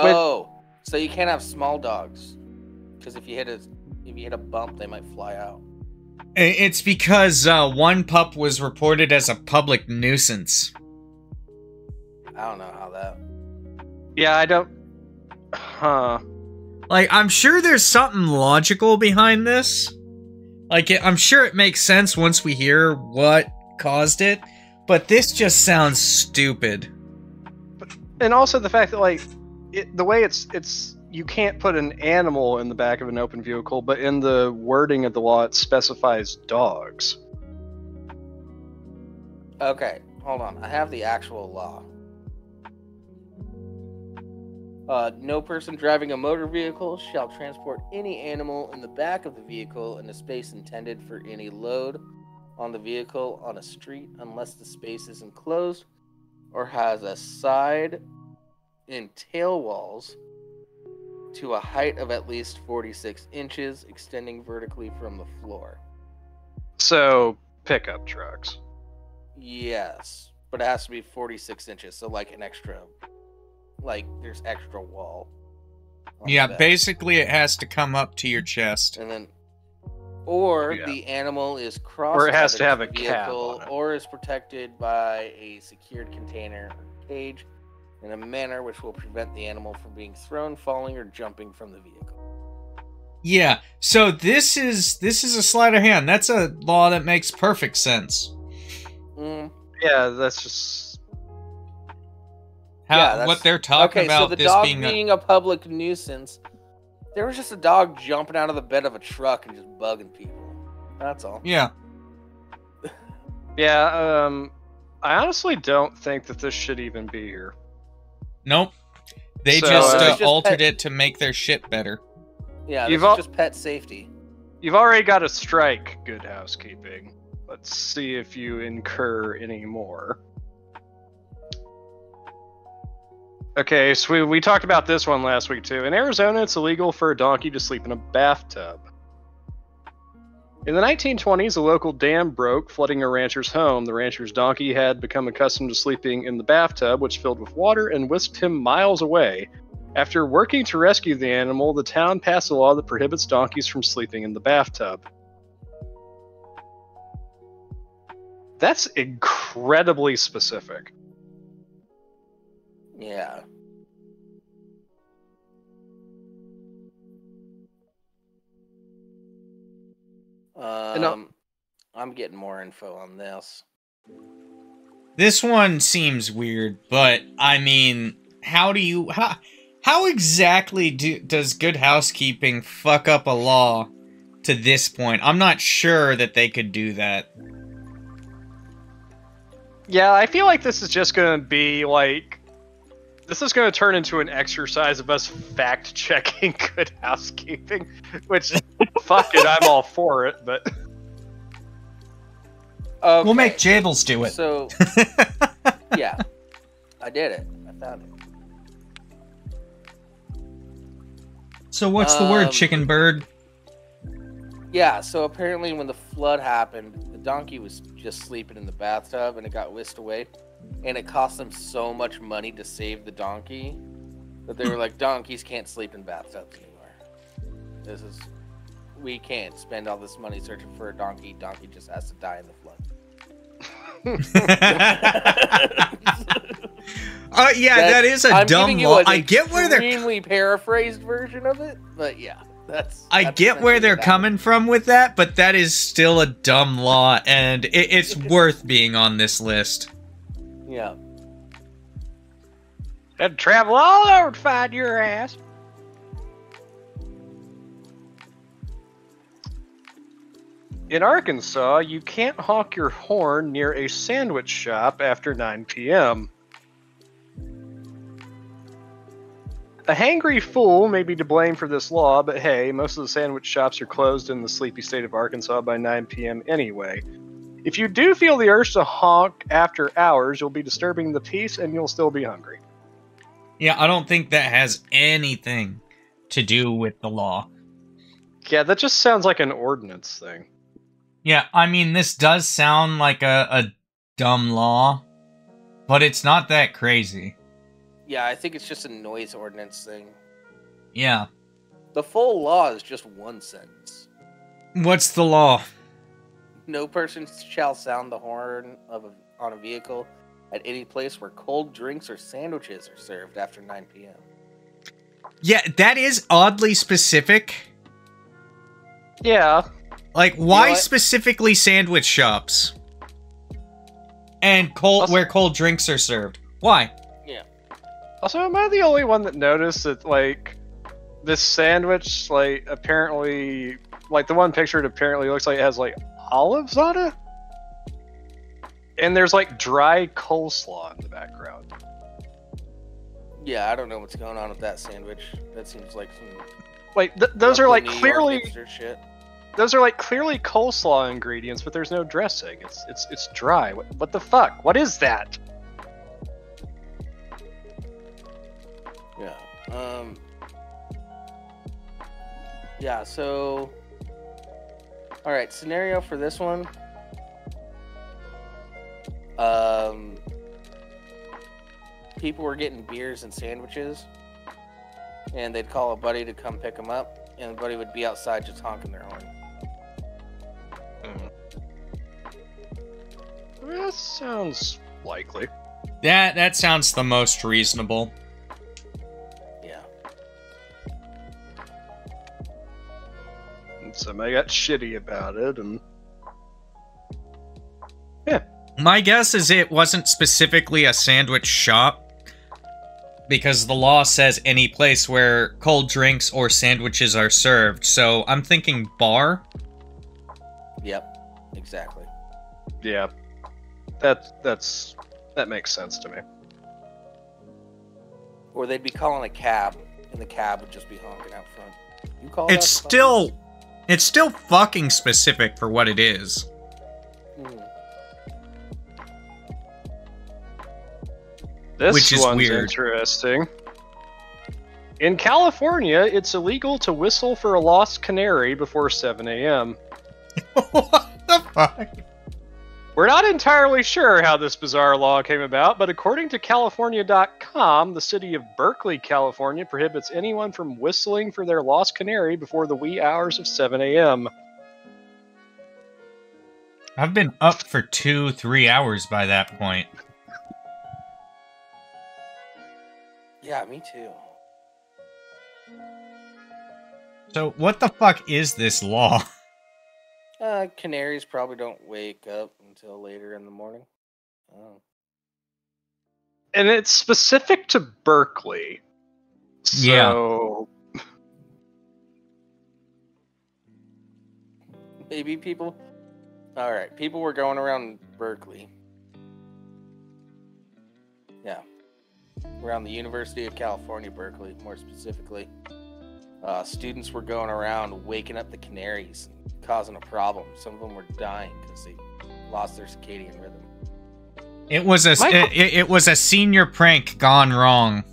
Oh, so you can't have small dogs because if you hit a if you hit a bump, they might fly out. It's because uh, one pup was reported as a public nuisance. I don't know how that. Yeah, I don't. Huh. Like, I'm sure there's something logical behind this. Like, I'm sure it makes sense once we hear what caused it, but this just sounds stupid. And also the fact that like it, the way it's it's you can't put an animal in the back of an open vehicle, but in the wording of the law it specifies dogs. Okay, hold on. I have the actual law. Uh, no person driving a motor vehicle shall transport any animal in the back of the vehicle in a space intended for any load on the vehicle on a street unless the space is enclosed or has a side and tail walls to a height of at least 46 inches extending vertically from the floor. So pickup trucks. Yes, but it has to be 46 inches, so like an extra, like there's extra wall. Yeah, basically, it has to come up to your chest. And then, or Yeah. the animal is crossed, Or it has to have a cab vehicle, on it. or is protected by a secured container or cage in a manner which will prevent the animal from being thrown, falling, or jumping from the vehicle. Yeah, so this is this is a sleight of hand. That's a law that makes perfect sense. Mm, Yeah, that's just How Yeah, that's- what they're talking okay, about so the this dog being a, being a public nuisance. There was just a dog jumping out of the bed of a truck and just bugging people. That's all. yeah. yeah. Um, I honestly don't think that this should even be here. Nope. They So, just, uh, uh, just altered pet- it to make their shit better. Yeah, this You've is al- just pet safety. You've already got a strike, good housekeeping. Let's see if you incur any more. Okay, so we, we talked about this one last week too. In Arizona, it's illegal for a donkey to sleep in a bathtub. In the 1920s, a local dam broke, flooding a rancher's home. The rancher's donkey had become accustomed to sleeping in the bathtub, which filled with water and whisked him miles away. After working to rescue the animal, the town passed a law that prohibits donkeys from sleeping in the bathtub. That's incredibly specific. Yeah. Um, I'm getting more info on this. This one seems weird, but I mean, how do you how how exactly do, does good housekeeping fuck up a law to this point? I'm not sure that they could do that. Yeah, I feel like this is just going to be like. This is going to turn into an exercise of us fact checking <laughs> good housekeeping, which, fuck it, I'm all for it, but. Okay. We'll make Jables do it. So, <laughs> yeah, I did it. I found it. so what's the word, Um, chicken bird? Yeah, so apparently when the flood happened, the donkey was just sleeping in the bathtub and it got whisked away. And it cost them so much money to save the donkey that they were like, <laughs> donkeys can't sleep in bathtubs anymore. This is. We can't spend all this money searching for a donkey. Donkey just has to die in the flood. <laughs> Uh, yeah, That- that is a I'm dumb you law. an I get where they're extremely paraphrased version of it, but yeah, that's. I that's get where they're what coming from with that, but that is still a dumb law, and it, it's <laughs> worth being on this list. Happened. Yeah. Had to travel all over to find your ass. In Arkansas, you can't honk your horn near a sandwich shop after 9 p.m. A hangry fool may be to blame for this law, but hey, most of the sandwich shops are closed in the sleepy state of Arkansas by 9 p.m. anyway. If you do feel the urge to honk after hours, you'll be disturbing the peace and you'll still be hungry. Yeah, I don't think that has anything to do with the law. Yeah, that just sounds like an ordinance thing. Yeah, I mean, this does sound like a, a dumb law, but it's not that crazy. Yeah, I think it's just a noise ordinance thing. Yeah. The full law is just one sentence. What's the law? No person shall sound the horn of a, on a vehicle at any place where cold drinks or sandwiches are served after 9 p.m. Yeah, that is oddly specific. Yeah, Like, why what? specifically sandwich shops? And cold Also- where cold drinks are served. Why? Yeah. Also, am I the only one that noticed that like this sandwich, like apparently, like the one pictured apparently looks like it has like olives on it, and there's like dry coleslaw in the background. Yeah, I don't know what's going on with that sandwich. That seems like some. Like th- those are like New clearly shit. those are like clearly coleslaw ingredients, but there's no dressing. It's it's it's dry. What, what the fuck? What is that? Yeah. Um. Yeah. So. All right. Scenario for this one. Um. People were getting beers and sandwiches, and they'd call a buddy to come pick them up, and the buddy would be outside just honking their horn. That sounds likely. That that sounds the most reasonable. And somebody got shitty about it, and yeah. My guess is it wasn't specifically a sandwich shop because the law says any place where cold drinks or sandwiches are served. So I'm thinking bar. Yep. Exactly. yeah, that that's that makes sense to me. Or they'd be calling a cab, and the cab would just be honking out front. You call It's that still it's still fucking specific for what it is. This Which is one's weird. interesting. In California, it's illegal to whistle for a lost canary before 7 a.m. <laughs> what the fuck? We're not entirely sure how this bizarre law came about, but according to California.com, the city of Berkeley, California prohibits anyone from whistling for their lost canary before the wee hours of 7 a.m. I've been up for two, three hours by that point. Yeah, me too. So what the fuck is this law? <laughs> Uh, canaries probably don't wake up until later in the morning. Oh. And it's specific to Berkeley. Yeah. So, Maybe people. All right, people were going around Berkeley. Yeah, around the University of California, Berkeley, more specifically. Uh, students were going around waking up the canaries, causing a problem. Some of them were dying because they lost their circadian rhythm. It was a Michael- it, it was a senior prank gone wrong.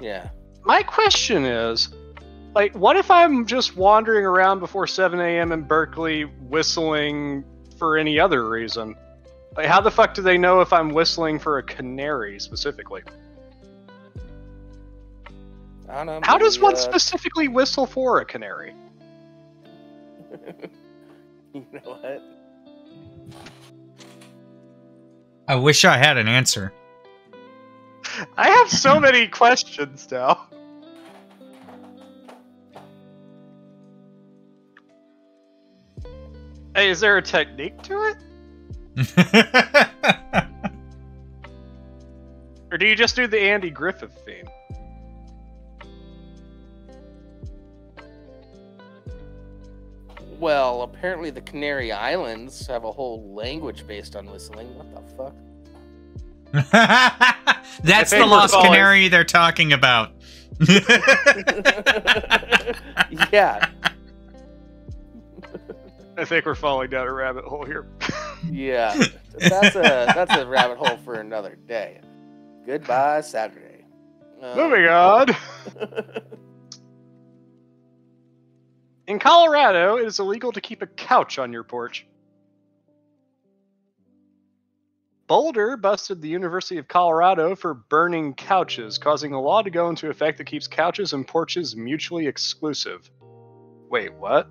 Yeah. my question is like, what if I'm just wandering around before 7 a.m. in Berkeley whistling for any other reason? Like, how the fuck do they know if I'm whistling for a canary specifically? I don't know. How does one uh, specifically whistle for a canary? <laughs> you know what? I wish I had an answer. I have so <laughs> many questions now. Hey, is there a technique to it? <laughs> Or do you just do the Andy Griffith theme? Well, apparently the Canary Islands have a whole language based on whistling. What the fuck? <laughs> That's the we're lost falling- canary they're talking about. <laughs> yeah, <laughs> I think we're falling down a rabbit hole here. yeah. That's a that's a rabbit hole for another day. Goodbye, Saturday. Um, Moving on. In Colorado, it is illegal to keep a couch on your porch. Boulder busted the University of Colorado for burning couches, causing a law to go into effect that keeps couches and porches mutually exclusive. Wait, what?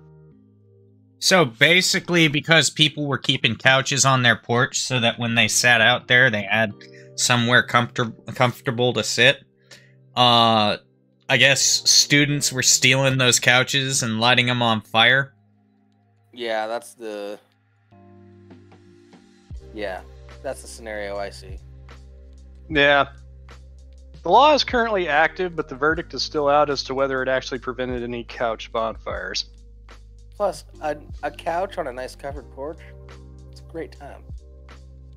So basically, because people were keeping couches on their porch so that when they sat out there, they had somewhere comfortable comfortable to sit. Uh, I guess students were stealing those couches and lighting them on fire. Yeah, that's the. Yeah, that's the scenario I see. Yeah. The law is currently active, but the verdict is still out as to whether it actually prevented any couch bonfires. Plus, a, a couch on a nice covered porch. It's a great time.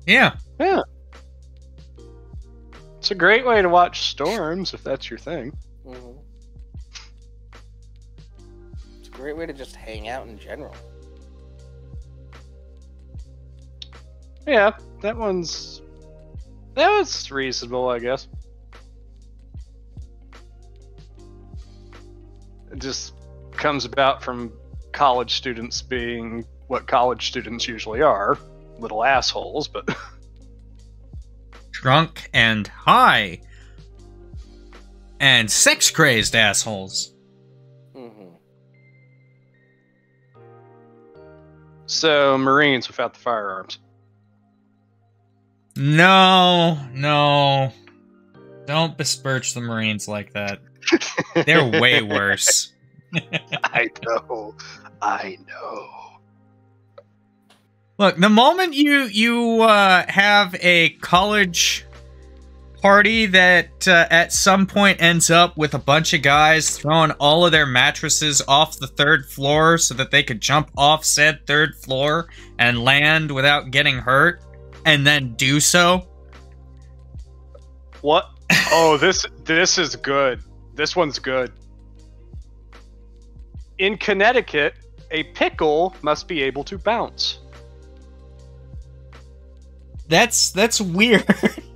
Yeah, Yeah. It's a great way to watch storms if that's your thing. Hmm It's a great way to just hang out in general. Yeah, that one's that was reasonable, I guess. It just comes about from college students being what college students usually are, little assholes, but <laughs> drunk and high, and sex crazed assholes. hmm so Marines without the firearms. No, no, don't besmirch the Marines like that. They're <laughs> way worse. I know. I know. Look, the moment you you uh, have a college party that uh, at some point ends up with a bunch of guys throwing all of their mattresses off the third floor so that they could jump off said third floor and land without getting hurt, and then do so. What? Oh, <laughs> this this is good. This one's good. In Connecticut, a pickle must be able to bounce. That's that's weird. <laughs>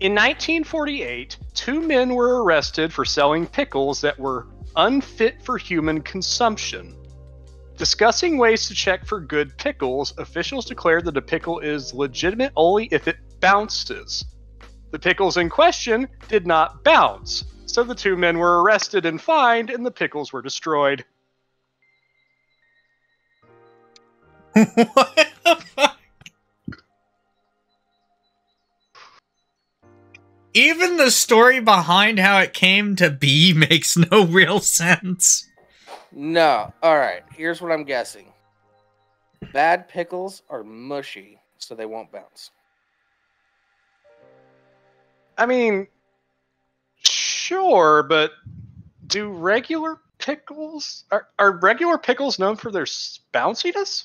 In 1948, two men were arrested for selling pickles that were unfit for human consumption. Discussing ways to check for good pickles, officials declared that a pickle is legitimate only if it bounces. The pickles in question did not bounce, so the two men were arrested and fined, and the pickles were destroyed. <laughs> <laughs> what the fuck? Even the story behind how it came to be <laughs> makes no real sense. No. All right. Here's what I'm guessing. Bad pickles are mushy, so they won't bounce. I mean, sure, but do regular pickles are, are regular pickles known for their s- bounciness?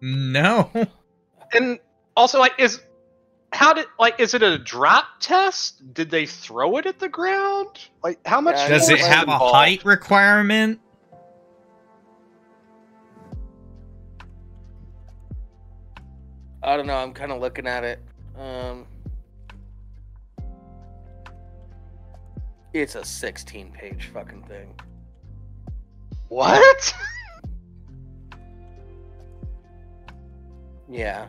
No. And also, like, is how did like is it a drop test? Did they throw it at the ground? Like, how much? Yeah, Does it it is have a height requirement? I don't know. I'm kind of looking at it. Um, it's a 16 page fucking thing. What? <laughs> Yeah.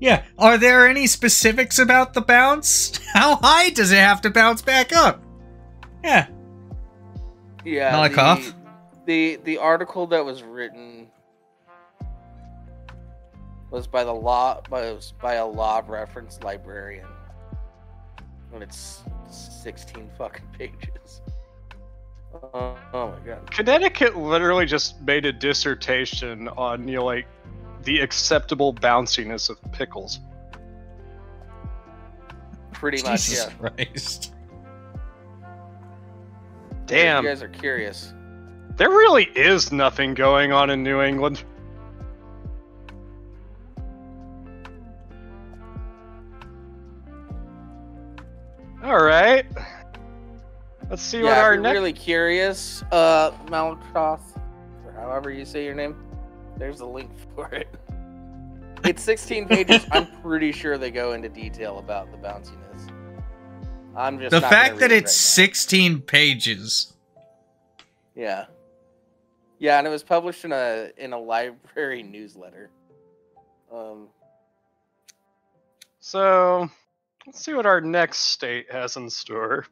Yeah. Are there any specifics about the bounce? <laughs> How high does it have to bounce back up? Yeah. Yeah. Malakoff? The, the the article that was written was by the law by was by a law reference librarian. And it's 16 fucking <laughs> pages. Oh, oh my god. Connecticut literally just made a dissertation on you know like the acceptable bounciness of pickles. Pretty much, yeah. Christ. Damn. You guys are curious. There really is nothing going on in New England. All right. Let's see yeah, what our. Really curious, uh, Maltroth, or however you say your name there's a link <laughs> for it. <laughs> It's 16 pages. I'm pretty sure they go into detail about the bounciness. I'm just The not fact that it's right 16 pages. yeah, yeah, and it was published in a in a library <laughs> newsletter. Um, So, let's see what our next state has in store.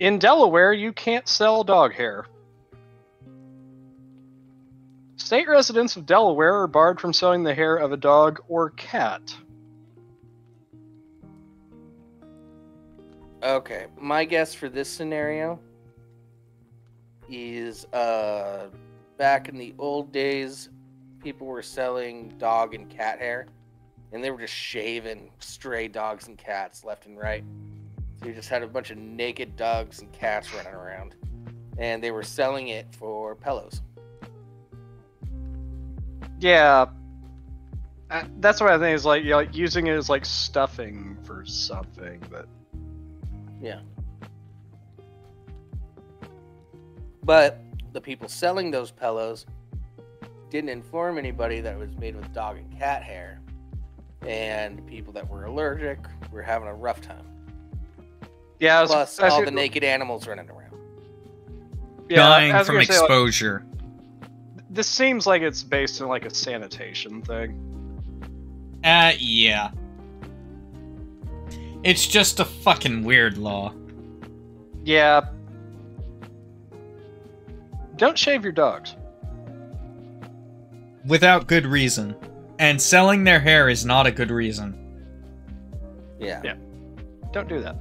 In Delaware, you can't sell dog hair. State residents of Delaware are barred from selling the hair of a dog or cat. Okay, my guess for this scenario is uh back in the old days people were selling dog and cat hair and they were just shaving stray dogs and cats left and right. So you just had a bunch of naked dogs and cats running around and they were selling it for pillows. Yeah, Uh, that's what I think is like, you know, like using it as like stuffing for something, but yeah. But the people selling those pillows didn't inform anybody that it was made with dog and cat hair. And people that were allergic were having a rough time. yeah. Was- Plus was all gonna- the naked animals running around. yeah, dying from gonna like, exposure. This seems like it's based on like a sanitation thing. Uh, yeah. It's just a fucking weird law. Yeah. Don't shave your dogs. Without good reason. And selling their hair is not a good reason. Yeah. Yeah. Don't do that.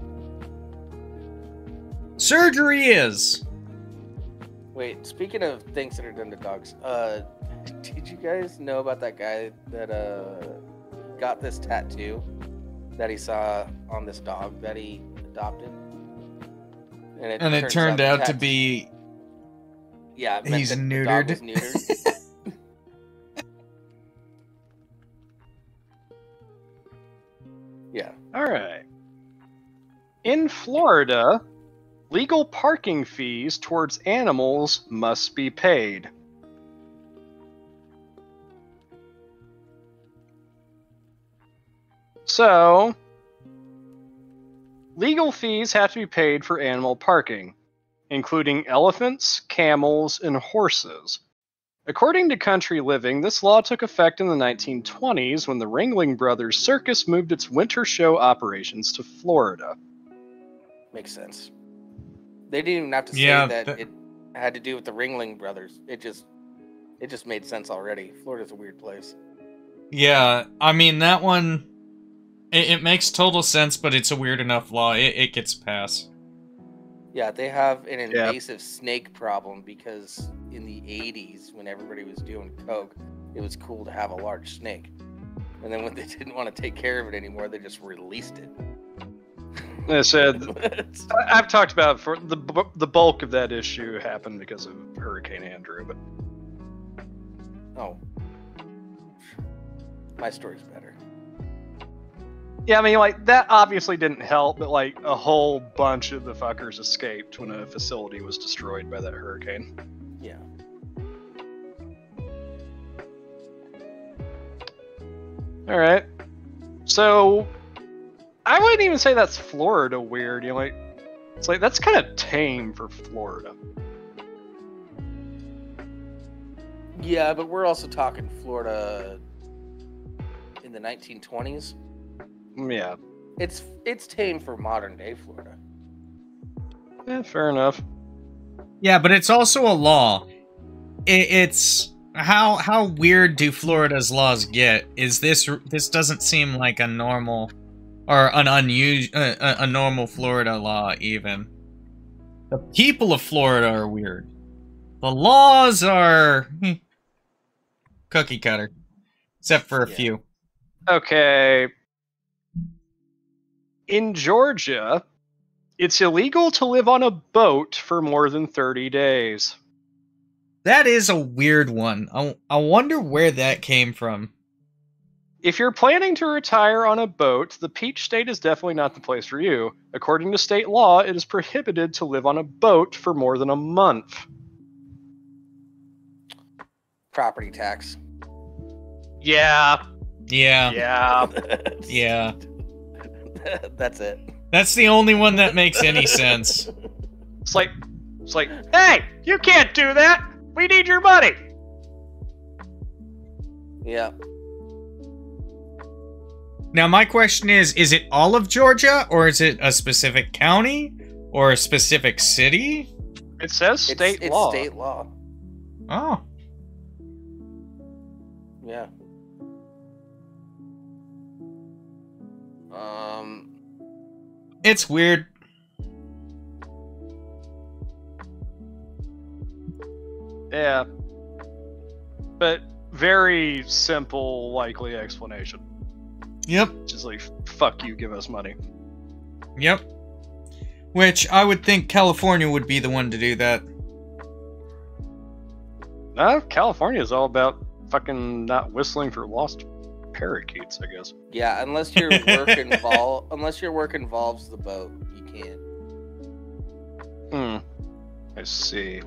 Surgery is. Wait, speaking of things that are done to dogs, uh, <laughs> did you guys know about that guy that uh got this tattoo that he saw on this dog that he adopted? it And it turned the out to be. yeah, it he's that the dog neutered. was neutered. <laughs> yeah. All right. In Florida, legal parking fees towards animals must be paid. So, legal fees have to be paid for animal parking, including elephants, camels, and horses. According to Country Living, this law took effect in the 1920s when the Ringling Brothers Circus moved its winter show operations to Florida. Makes sense. They didn't even have to say Yeah, that th- it had to do with the Ringling brothers. It just it just made sense already. Florida's a weird place. Yeah, I mean, that one. It, it makes total sense, but it's a weird enough law. It, it gets passed. Yeah, they have an Yeah. invasive snake problem because in the 80s when everybody was doing coke, it was cool to have a large snake. And then when <laughs> they didn't want to take care of it anymore, they just released it. I said <laughs> I've talked about for the the bulk of that issue happened because of Hurricane Andrew, but oh. My story's better. yeah, I mean like that obviously didn't help, but like a whole bunch of the fuckers escaped when a facility was destroyed by that hurricane. Yeah. All right, so I wouldn't even say that's Florida weird. You know, like it's like that's kind of tame for Florida. Yeah, but we're also talking Florida in the 1920s. Mm, Yeah, It's it's tame for modern day Florida. yeah, fair enough. Yeah, but it's also a law. It, it's how how weird do Florida's laws get? Is this this doesn't seem like a normal or an unusual uh, a, a normal Florida law even. The people of Florida are weird. The laws are hmm, cookie cutter, except for a Yeah. few. Okay. In Georgia, it's illegal to live on a boat for more than 30 days. That is a weird one. I, I wonder where that came from. If you're planning to retire on a boat, the Peach State is definitely not the place for you. According to state law, it is prohibited to live on a boat for more than a month. Property tax. Yeah, Yeah. yeah. <laughs> Yeah. <laughs> That's it. That's the only one that makes any sense. It's like, it's like, hey, you can't do that. We need your money. Yeah. Now, my question is is it all of Georgia, or is it a specific county, or a specific city? It says It's, state it's law. state law. Oh. Yeah. Um. It's weird. Yeah. But very simple, likely explanation. Yep. Just like, fuck you, give us money. Yep. Which I would think California would be the one to do that. No, California is all about fucking not whistling for lost parakeets, I guess. Yeah, unless your <laughs> work invol unless your work involves the boat, you can't. Hmm. I see.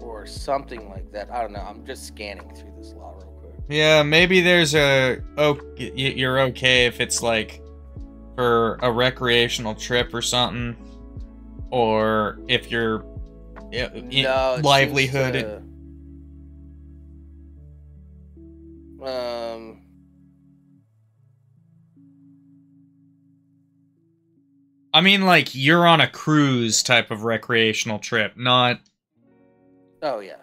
Or something like that. I don't know. I'm just scanning through this law real quick. Yeah, maybe there's a oh you're okay if it's like for a recreational trip or something, or if i- No, seems livelihood. to- Um. I mean, like you're on a cruise type of recreational trip, not Oh yeah.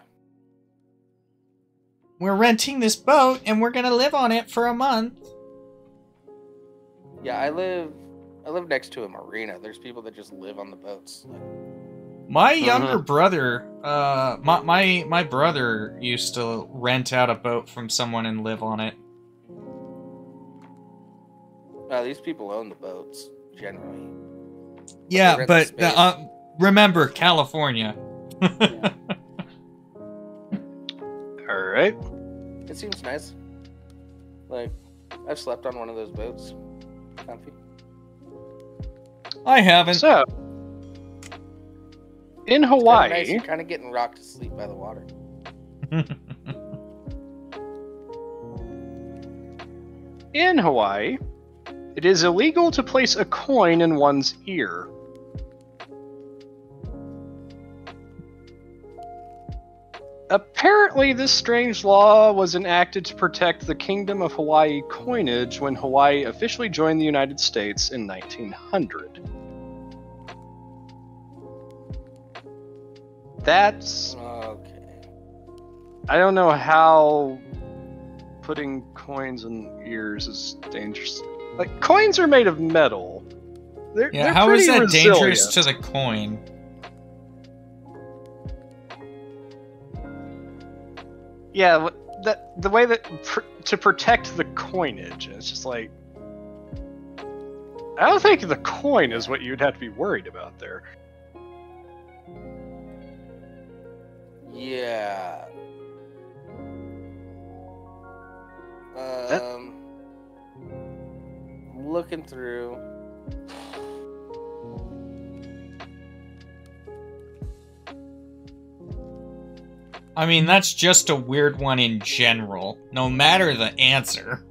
We're renting this boat and we're gonna live on it for a month. Yeah, I live. I live next to a marina. There's people that just live on the boats. My younger brother, uh, my, my my brother used to rent out a boat from someone and live on it. uh, these people own the boats generally. Yeah, rent the but uh, remember California. <laughs> All right. It seems nice. Like, I've slept on one of those boats. Comfy. I haven't. So, in Kinda Hawaii, nice. You're kind of getting rocked to sleep by the water. <laughs> in Hawaii, it is illegal to place a coin in one's ear. Apparently, this strange law was enacted to protect the Kingdom of Hawaii coinage when Hawaii officially joined the United States in 1900. That's Okay. I don't know how putting coins in ears is dangerous. Like coins are made of metal. They're, yeah, they're how is pretty that dangerous to the coin? Yeah, that the way that pr- to protect the coinage. It's just like I don't think the coin is what you'd have to be worried about there. Yeah. That- Um. Looking through. I mean, that's just a weird one in general, no matter the answer.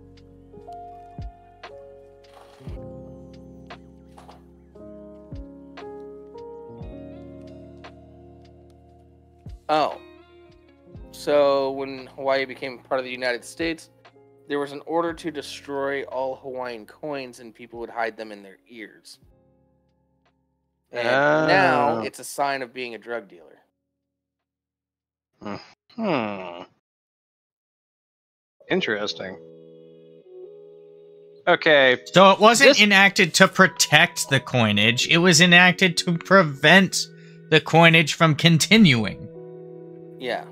Oh. So when Hawaii became part of the United States, there was an order to destroy all Hawaiian coins and people would hide them in their ears. And now Oh. it's a sign of being a drug dealer. Hmm. Interesting. Okay, So it wasn't This- enacted to protect the coinage, it was enacted to prevent the coinage from continuing. Yeah.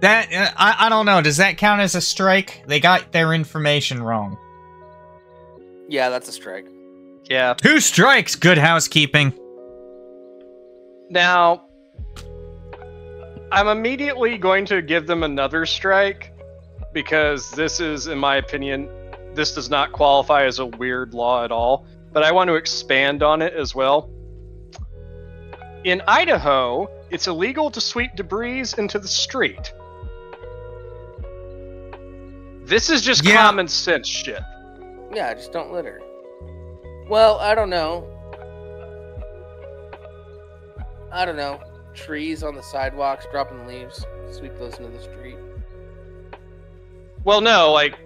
That uh, I I don't know. Does that count as a strike? They got their information wrong. Yeah, that's a strike. yeah. Two strikes. Good housekeeping. Now, I'm immediately going to give them another strike because this is, in my opinion, this does not qualify as a weird law at all. But I want to expand on it as well. In Idaho, it's illegal to sweep debris into the street. This is just Yeah. common sense shit. Yeah, just don't litter. Well, I don't know. I don't know. Trees on the sidewalks, dropping leaves, sweep those into the street. Well, no, like,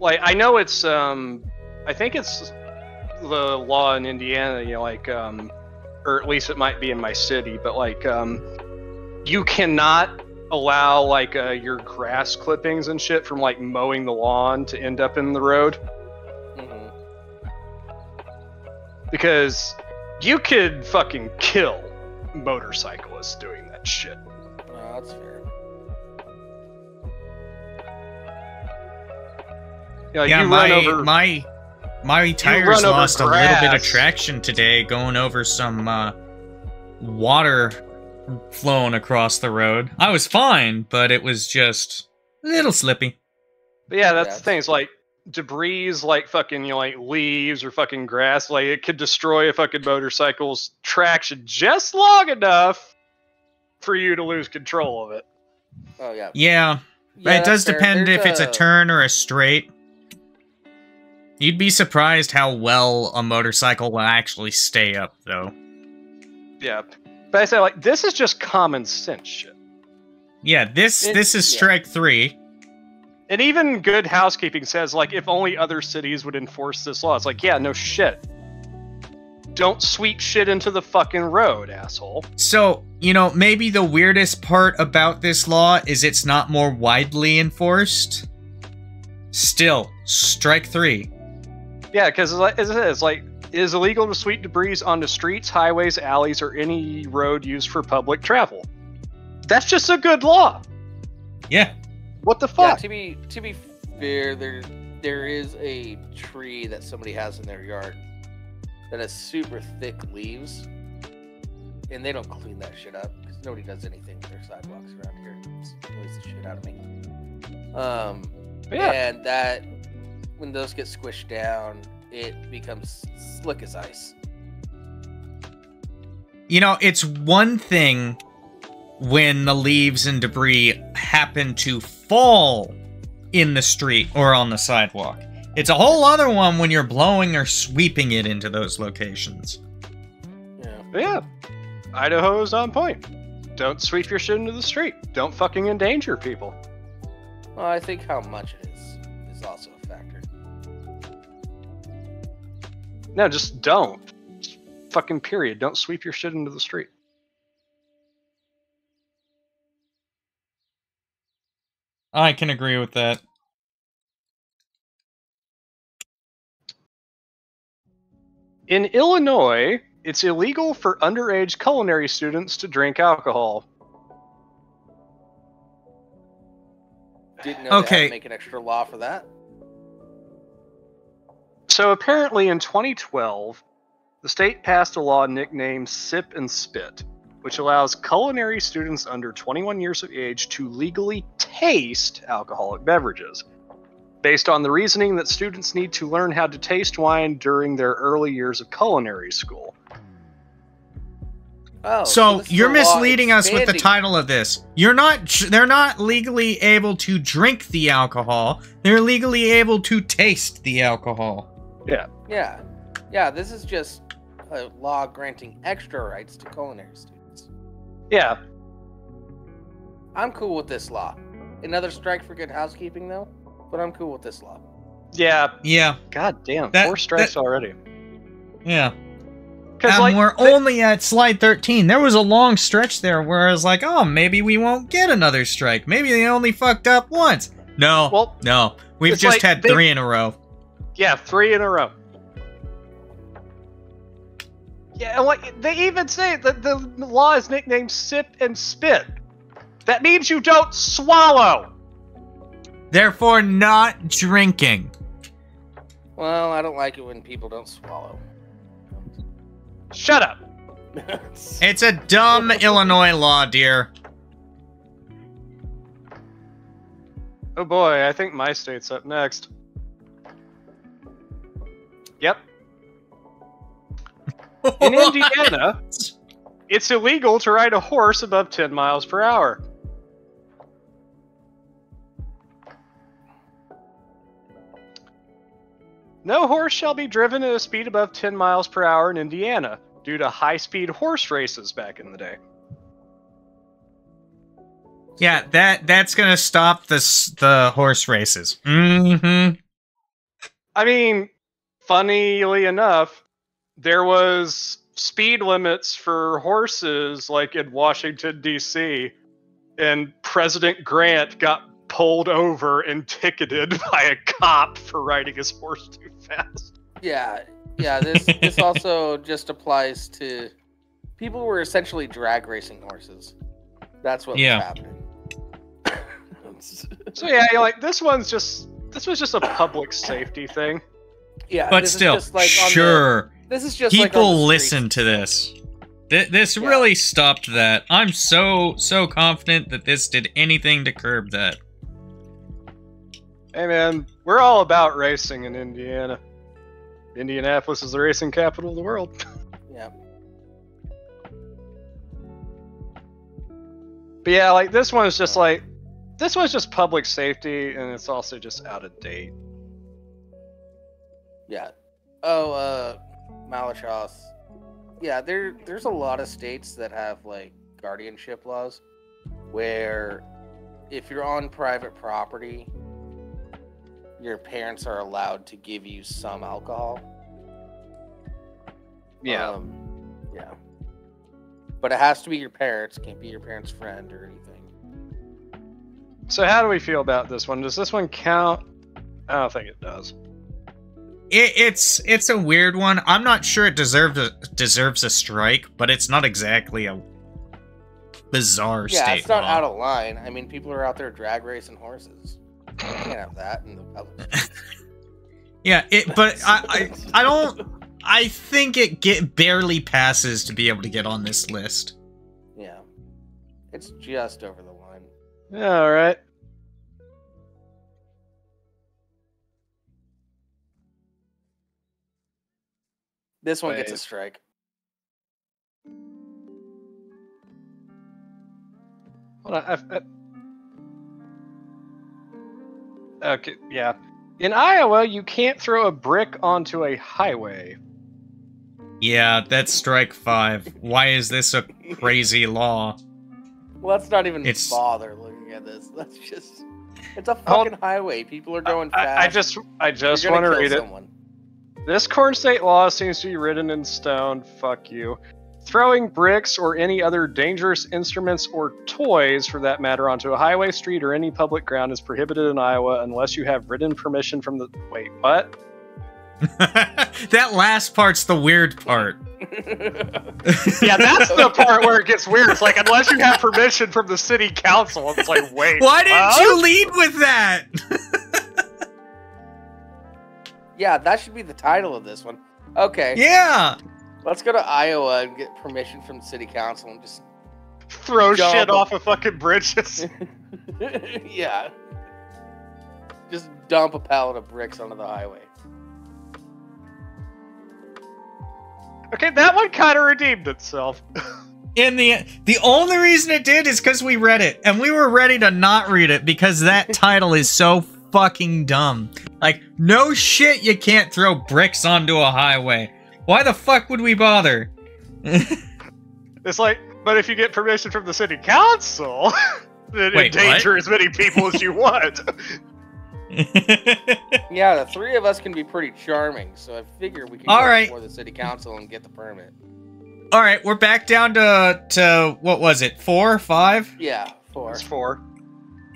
like I know it's um, I think it's the law in Indiana, you know, like um, or at least it might be in my city, but like um, you cannot allow like uh, your grass clippings and shit from like mowing the lawn to end up in the road hmm because you could fucking kill motorcyclists doing that shit. Oh, that's fair. You know, yeah, you my run over. my my tires run lost a little bit of traction today going over some uh, water flowing across the road. I was fine, but it was just a little slippy. But yeah, that's Yeah, the thing. It's like debris, like fucking, you know, like leaves or fucking grass. Like it could destroy a fucking motorcycle's traction just long enough for you to lose control of it. Oh yeah. Yeah, Yeah, it does fair. depend There's if it's a turn or a straight. You'd be surprised how well a motorcycle will actually stay up, though. Yeah, but I say like this is just common sense shit. Yeah, this It- this is yeah. strike three. And even good housekeeping says like if only other cities would enforce this law. It's like yeah, no shit. Don't sweep shit into the fucking road, asshole. So, you know, maybe the weirdest part about this law is it's not more widely enforced. Still, strike three. Yeah, because as it is, like, it is illegal to sweep debris onto streets, highways, alleys, or any road used for public travel. That's just a good law. Yeah. What the fuck? Yeah, fuck? to be to be fair, there there is a tree that somebody has in their yard that has super thick leaves, and they don't clean that shit up because nobody does anything with their sidewalks around here. It's annoys the shit out of me. Um, yeah. and that when those get squished down, it becomes slick as ice. You know, it's one thing when the leaves and debris happen to fall in the street or on the sidewalk. It's a whole other one when you're blowing or sweeping it into those locations. Yeah. But yeah. Idaho is on point. Don't sweep your shit into the street. Don't fucking endanger people. Well, I think how much it is is also a factor. No, just don't. Just fucking period. Don't sweep your shit into the street. I can agree with that. In Illinois, it's illegal for underage culinary students to drink alcohol. Didn't know they had Okay. to make an extra law for that. So apparently in 2012, the state passed a law nicknamed Sip and Spit, which allows culinary students under 21 years of age to legally taste alcoholic beverages. Based on the reasoning that students need to learn how to taste wine during their early years of culinary school. Oh, so this is you're misleading us with the title of this. You're not they're not legally able to drink the alcohol. They're legally able to taste the alcohol. Yeah. Yeah, yeah. This is just a law granting extra rights to culinary students. Yeah, I'm cool with this law. Another strike for good housekeeping, though. But I'm cool with this law. yeah. Yeah. God damn, That- four strikes already. Yeah. Because And like we're they- only at slide 13. There was a long stretch there where I was like, oh, maybe we won't get another strike. Maybe they only fucked up once. No. well, no. We've just like had they- three in a row. Yeah, three in a row. Yeah, and like they even say that the law is nicknamed "sip and spit." That means you don't swallow. Therefore, not drinking. Well, I don't like it when people don't swallow. Shut up. <laughs> it's a dumb Illinois law, dear. Oh boy, I think my state's up next. Yep, in <laughs> Indiana, it's illegal to ride a horse above 10 miles per hour. No horse shall be driven at a speed above 10 miles per hour in Indiana due to high speed horse races back in the day. Yeah, that that's gonna stop the the horse races. Mm-hmm. I mean, funnily enough, there was speed limits for horses like in Washington D.C. and President Grant got pulled over and ticketed <laughs> by a cop for riding his horse too fast. Yeah, yeah. This this <laughs> also just applies to people who were essentially drag racing horses. That's what Yeah. was happening. <laughs> So yeah, you're like this one's just this was just a public safety thing. yeah, But this is still, just like on the- sure, this is just people the listen to this. Th- this Yeah. really stopped that. I'm so so confident that this did anything to curb that. Hey man, we're all about racing in Indiana. Indianapolis is the racing capital of the world. <laughs> Yeah, But yeah, like this one's just like this one's just public safety and it's also just out of date. yeah. Oh, uh, Malachos. Yeah, there there's a lot of states that have like guardianship laws where if you're on private property, your parents are allowed to give you some alcohol. Um, yeah. But it has to be your parents, can't be your parent's friend or anything. So how do we feel about this one? Does this one count? I don't think it does. It, it's it's a weird one. I'm not sure it deserves a, deserves a strike, but it's not exactly a bizarre yeah, state it's not law. out of line. I mean, people are out there drag racing horses. You can't have that in the public. <laughs> Yeah, it. But <laughs> I, I I don't. I think it get barely passes to be able to get on this list. Yeah. It's just over the line. Yeah, all right. This one gets a strike. Hold on. I, I... Okay, yeah. In Iowa, you can't throw a brick onto a highway. Yeah, that's strike five. Why is this a crazy <laughs> law? Let's not even It's- bother looking at this. Let's just. It's a Hold- fucking highway. People are going fast. I, I just, I just want to kill read it. Someone. This corn state law seems to be written in stone. Fuck you. Throwing bricks or any other dangerous instruments or toys, for that matter, onto a highway, street, or any public ground is prohibited in Iowa unless you have written permission from the. Wait, what? <laughs> that last part's the weird part. <laughs> Yeah, that's the part where it gets weird. It's like unless you have permission from the city council, it's like wait. Why didn't what? you lead with that? <laughs> yeah, that should be the title of this one. Okay, yeah. let's go to Iowa and get permission from the city council and just. throw Jump. shit off of fucking bridges? <laughs> <laughs> yeah. Just dump a pallet of bricks onto the highway. okay, that one kind of redeemed itself. in the the only reason it did is because we read it, and we were ready to not read it because that <laughs> title is so fucking dumb. Like, no shit, you can't throw bricks onto a highway. Why the fuck would we bother? <laughs> It's like, but if you get permission from the city council, <laughs> then Wait, endanger as many people as you <laughs> want. Yeah, the three of us can be pretty charming, so I figure we can All go right. before the city council and get the permit. All right, we're back down to to what was it? Four, five? Yeah, four. It's four.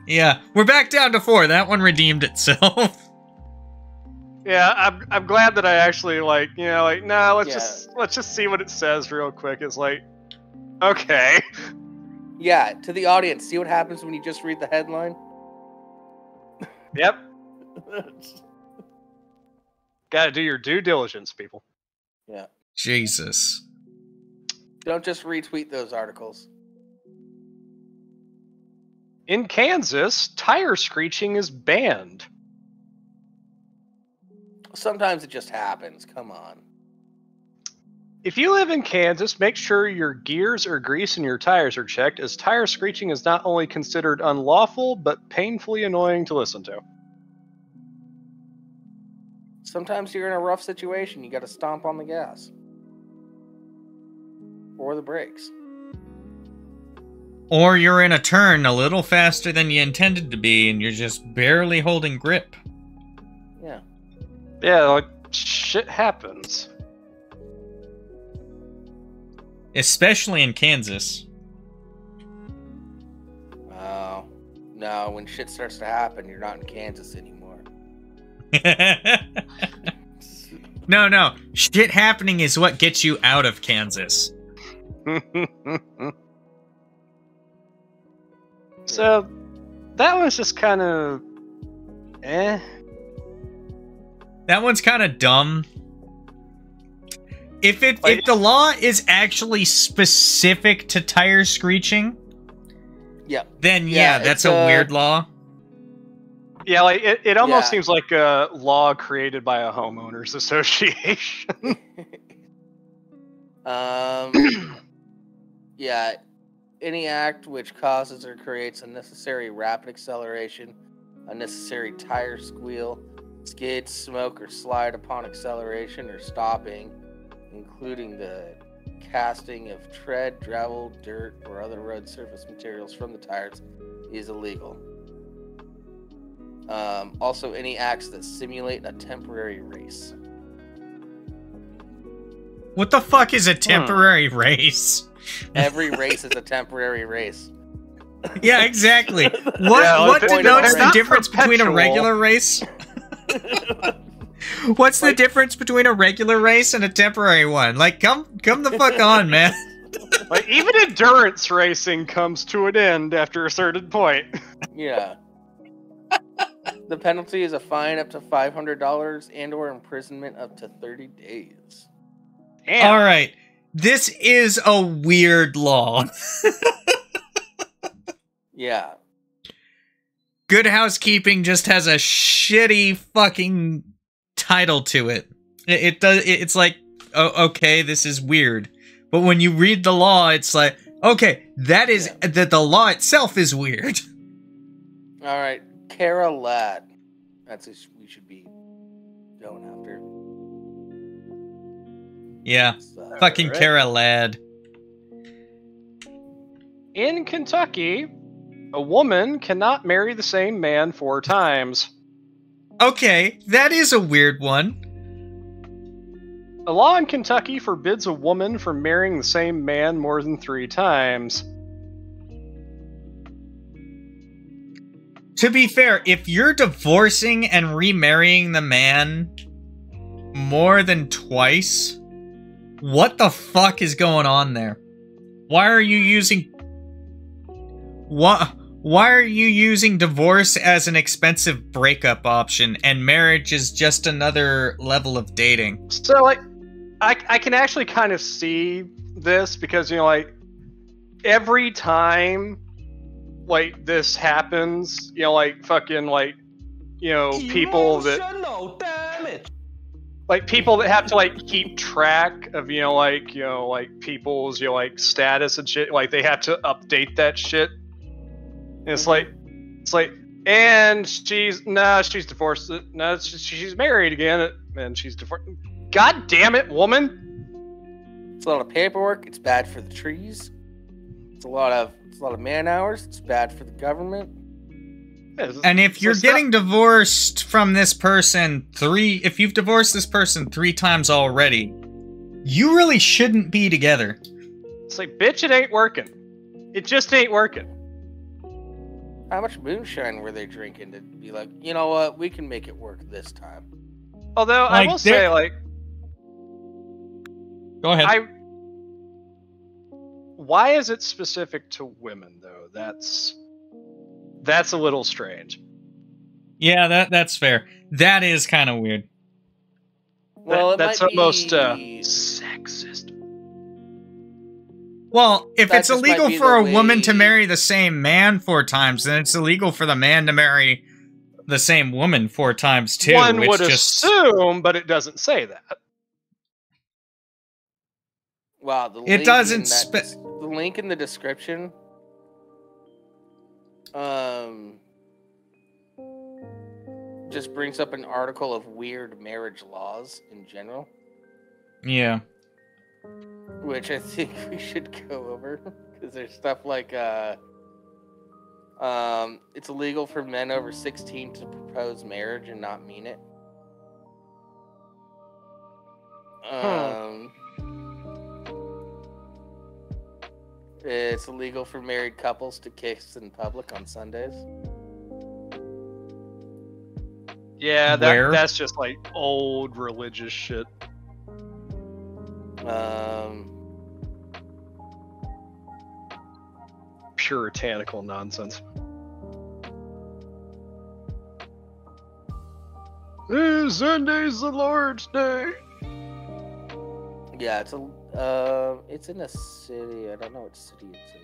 Yeah, we're back down to four. That one redeemed itself. <laughs> Yeah, I'm, I'm glad that I actually like you know like no let's Yeah. just let's just see what it says real quick. It's like okay Yeah, to the audience, see what happens when you just read the headline? yep <laughs> got to do your due diligence people. Yeah. Jesus. Don't just retweet those articles. In Kansas, tire screeching is banned. Sometimes it just happens. Come on. If you live in Kansas, make sure your gears or grease in your tires are checked, as tire screeching is not only considered unlawful, but painfully annoying to listen to. Sometimes you're in a rough situation. You got to stomp on the gas or the brakes. Or you're in a turn a little faster than you intended to be, and you're just barely holding grip. Yeah. Yeah, like, shit happens. Especially in Kansas. Oh. no, when shit starts to happen, you're not in Kansas anymore. <laughs> no, no. Shit happening is what gets you out of Kansas. <laughs> so, that was just kind of. Eh. That one's kind of dumb. If it Like- if the law is actually specific to tire screeching, Yeah. then Yeah, yeah, that's a uh, weird law. Yeah, like it, it almost Yeah. seems like a law created by a homeowners <laughs> association. <laughs> Um, <clears throat> yeah, any act which causes or creates unnecessary rapid acceleration, unnecessary tire squeal, skid, smoke, or slide upon acceleration or stopping, including the casting of tread, gravel, dirt, or other road surface materials from the tires, is illegal. Um, also, any acts that simulate a temporary race. What the fuck is a hmm. temporary race? Every race is a temporary race. Yeah, exactly. What <laughs> Yeah, what denotes the not difference between a regular race? <laughs> What's the difference between a regular race and a temporary one? Like come come the fuck on, <laughs> man. like even endurance racing comes to an end after a certain point. Yeah. the penalty is a fine up to five hundred dollars and or imprisonment up to thirty days. Damn. All right. This is a weird law. <laughs> Yeah. Good housekeeping just has a shitty fucking title to it. It, it does. it- It's like, oh, okay, this is weird. But when you read the law, it's like, okay, that is that the law itself is weird. <laughs> All right, Kara Ladd. That's who we should be Yeah, fucking Alright. Kara Lad. In Kentucky, a woman cannot marry the same man four times. Okay, that is a weird one. A law in Kentucky forbids a woman from marrying the same man more than three times. To be fair, if you're divorcing and remarrying the man more than twice, what the fuck is going on there? Why are you using what why are you using divorce as an expensive breakup option and marriage is just another level of dating? So, like, I, I can actually kind of see this because, you know, like, every time, like, this happens, you know, like, fucking, like, you know, people that, Emotional damage. Like, people that have to, like, keep track of, you know, like, you know, like, people's, you know, like, status and shit, like, they have to update that shit. And it's mm-hmm. like, it's like, and she's, nah, she's divorced. No, she's, she's married again, and she's divorced. God damn it, woman! It's a lot of paperwork. It's bad for the trees. It's a lot of it's a lot of man hours. It's bad for the government. And if you're stop- getting divorced from this person three, if you've divorced this person three times already, you really shouldn't be together. it's like, bitch, it ain't working. It just ain't working. How much moonshine were they drinking to be like, you know what, we can make it work this time? Although I Like, will there- say, like, Go ahead. I. Why is it specific to women though? That's that's a little strange. yeah, that that's fair. That is kind of weird. Well, That- that's might almost uh, sexist. Well, if That it's illegal for a the woman to marry the same man four times, then it's illegal for the man to marry the same woman four times too. One would just assume, but it doesn't say that. Wow, the It link doesn't in that spe- the link in the description. Um, just brings up an article of weird marriage laws in general, yeah. which I <laughs> think we should go over because there's stuff like uh, um, it's illegal for men over 16 to propose marriage and not mean it. Um. It's illegal for married couples to kiss in public on Sundays. Yeah, that Where? that's just like old religious shit. Um, Puritanical nonsense. Sunday's the Lord's Day. yeah, it's a uh, it's in a city. I don't know what city it's in.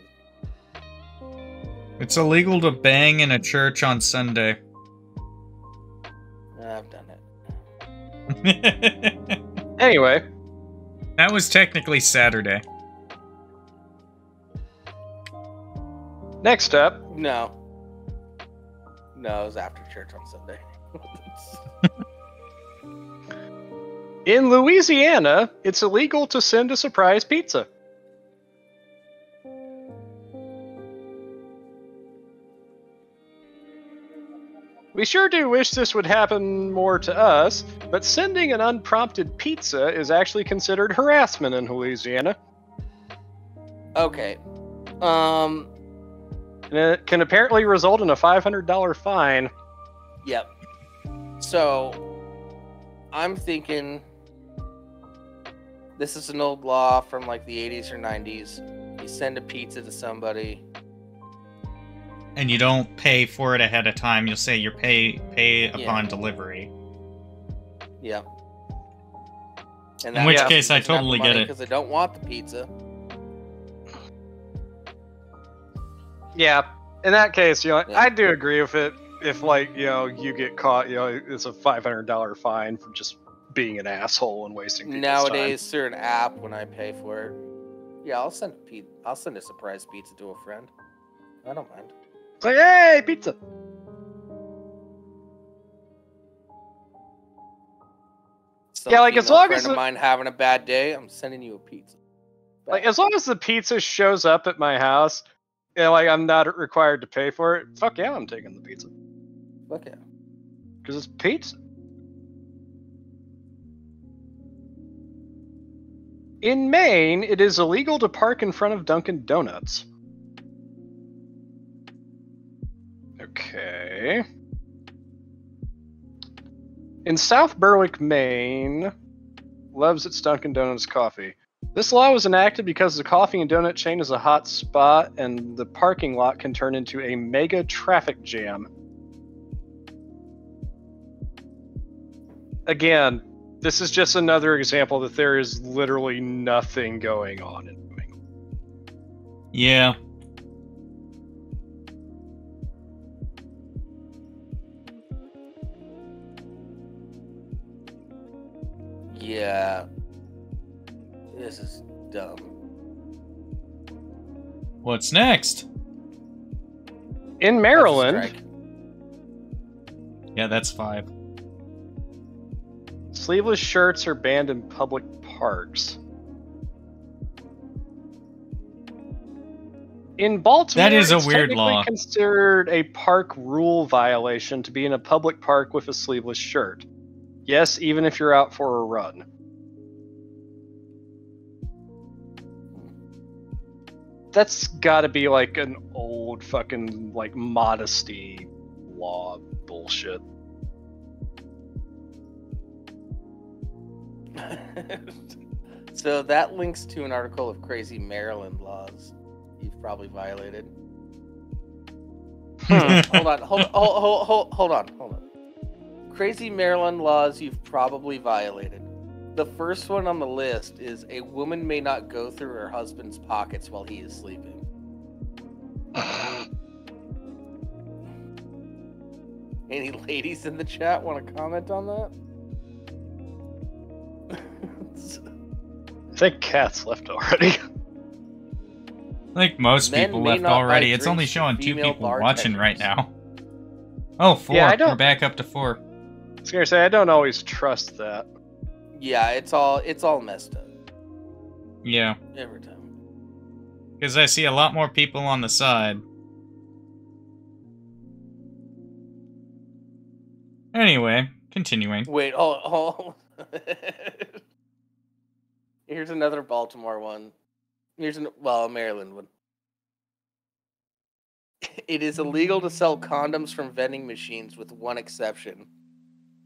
It's illegal to bang in a church on Sunday. I've done it. <laughs> Anyway, that was technically Saturday. next up, No. No, it was after church on Sunday. <laughs> <laughs> in Louisiana, it's illegal to send a surprise pizza. We sure do wish this would happen more to us, but sending an unprompted pizza is actually considered harassment in Louisiana, okay. Um. and it can apparently result in a $500 fine. Yep. So, I'm thinking this is an old law from like the 80s or 90s. You send a pizza to somebody. And you don't pay for it ahead of time. You'll say you pay pay Yeah. upon delivery. Yeah. And In which case, I totally get it. Because I don't want the pizza. Yeah, in that case, you know, Yeah. I do agree with it. If like you know you get caught, you know, it's a five hundred dollar fine for just being an asshole and wasting people's Nowadays, through an app, when I pay for it, yeah, I'll send a pe- I'll send a surprise pizza to a friend. I don't mind. time. It's like, hey, pizza. Some Yeah, like, as long friend as of mine having a bad day, I'm sending you a pizza. Like as long as the pizza shows up at my house, know, like I'm not required to pay for it. Fuck yeah, I'm taking the pizza Fuck yeah. because it's pizza. In Maine, it is illegal to park in front of Dunkin' Donuts. Okay. In South Berwick, Maine, loves its Dunkin' Donuts coffee. This law was enacted because the coffee and donut chain is a hot spot and the parking lot can turn into a mega traffic jam. Again, this is just another example that there is literally nothing going on in New England. Yeah. Yeah. This is dumb. What's next? In Maryland, strike. Yeah, that's five. Sleeveless shirts are banned in public parks. In Baltimore, That is a weird law. considered a park rule violation to be in a public park with a sleeveless shirt. Yes, even if you're out for a run. That's got to be like an old fucking like modesty law bullshit. <laughs> so that links to an article of crazy Maryland laws you've probably violated. Hmm. <laughs> hold on, hold, hold, hold, hold, hold on, hold on. Crazy Maryland laws you've probably violated. The first one on the list is a woman may not go through her husband's pockets while he is sleeping. <sighs> Any ladies in the chat want to comment on that? I think Cat's left already. <laughs> I think most Men people left already. It's only showing two people watching right now. Oh, four. Yeah, I don't... We're back up to four. I was gonna say I don't always trust that. yeah, it's all it's all messed up Yeah, every time. because I see a lot more people on the side. Anyway, continuing. Wait, oh, oh. <laughs> Here's another Baltimore one. Here's an well, a Maryland one. <laughs> It is illegal to sell condoms from vending machines with one exception.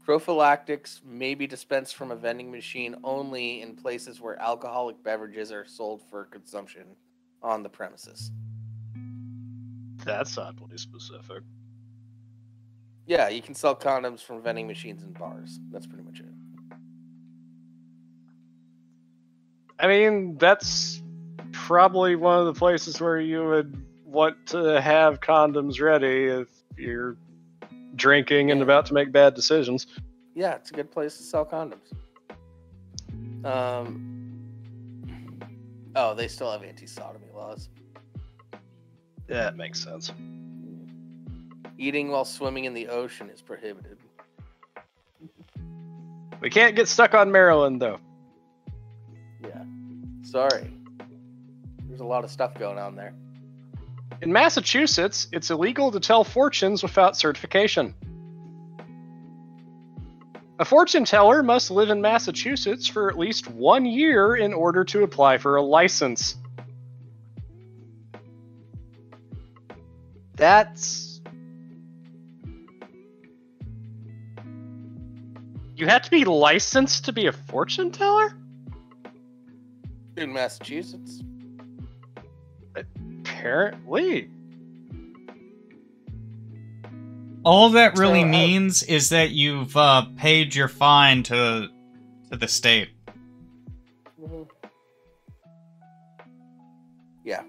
Prophylactics may be dispensed from a vending machine only in places where alcoholic beverages are sold for consumption on the premises. That's oddly specific. Yeah, you can sell condoms from vending machines in bars. That's pretty much it. I mean, that's probably one of the places where you would want to have condoms ready if you're drinking and about to make bad decisions. Yeah, it's a good place to sell condoms. Um. Oh, they still have anti-sodomy laws. That makes sense. Eating while swimming in the ocean is prohibited. We can't get stuck on Maryland though. Yeah. Sorry. There's a lot of stuff going on there. In Massachusetts, it's illegal to tell fortunes without certification. A fortune teller must live in Massachusetts for at least one year in order to apply for a license. That's. You have to be licensed to be a fortune teller? In Massachusetts. Apparently. All that really So, uh, means is that you've uh, paid your fine to to the state. Mhm. Yeah.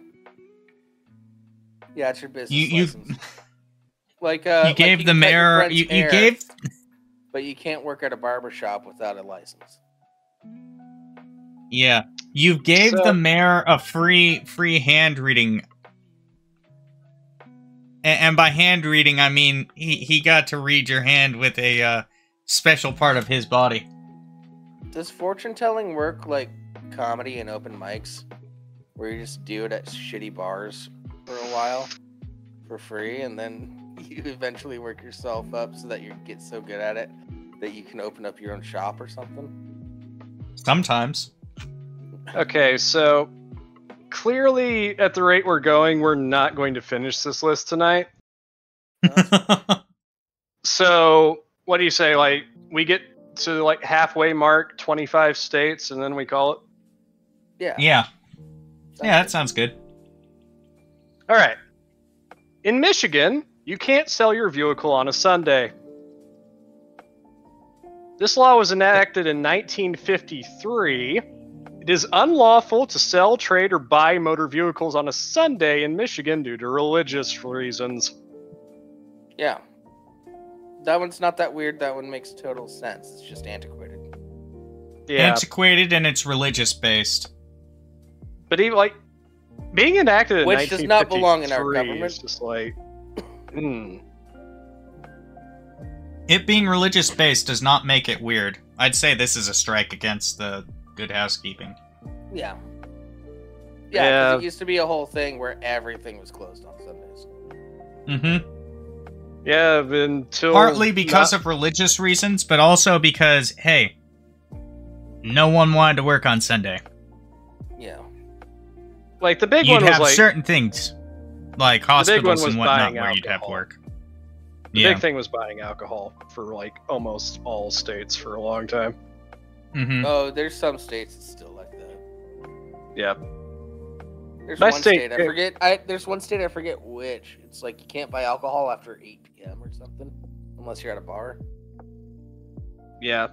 Yeah, it's your business You you license. <laughs> Like uh, you like gave the mayor you, you hair, gave but you can't work at a barber shop without a license. yeah you gave So- the mayor a free free hand reading. And, and by hand reading, I mean he, he got to read your hand with a uh, special part of his body. Does fortune telling work like comedy and open mics, where you just do it at shitty bars for a while for free, and then <laughs> you eventually work yourself up so that you get so good at it that you can open up your own shop or something? Sometimes. Okay, so clearly, at the rate we're going, we're not going to finish this list tonight. <laughs> So, what do you say? Like, we get to like halfway mark, 25 states, and then we call it? Yeah. yeah, sounds yeah, that good. sounds good. All right. In Michigan, you can't sell your vehicle on a Sunday. This law was enacted in 1953. It is unlawful to sell, trade, or buy motor vehicles on a Sunday in Michigan due to religious reasons. Yeah. That one's not that weird. That one makes total sense. It's just antiquated. Yeah, Antiquated and it's religious based. but even like being enacted in Which does not belong in our government. is just like, hmm. It being religious based does not make it weird. I'd say this is a strike against the good housekeeping. Yeah. Yeah, 'cause Yeah. it used to be a whole thing where everything was closed on Sundays. Mm-hmm. Yeah, until Partly because not- of religious reasons, but also because, hey, no one wanted to work on Sunday. Yeah. like the big You'd one was have like certain things, like hospitals and whatnot, buying where you'd have alcohol. work. The Yeah. big thing was buying alcohol for like almost all states for a long time. Hmm Oh, there's some states that's still like that. Yeah. There's My one state- state, I forget. I there's one state I forget which. It's like you can't buy alcohol after 8 p.m. or something, unless you're at a bar. Yeah.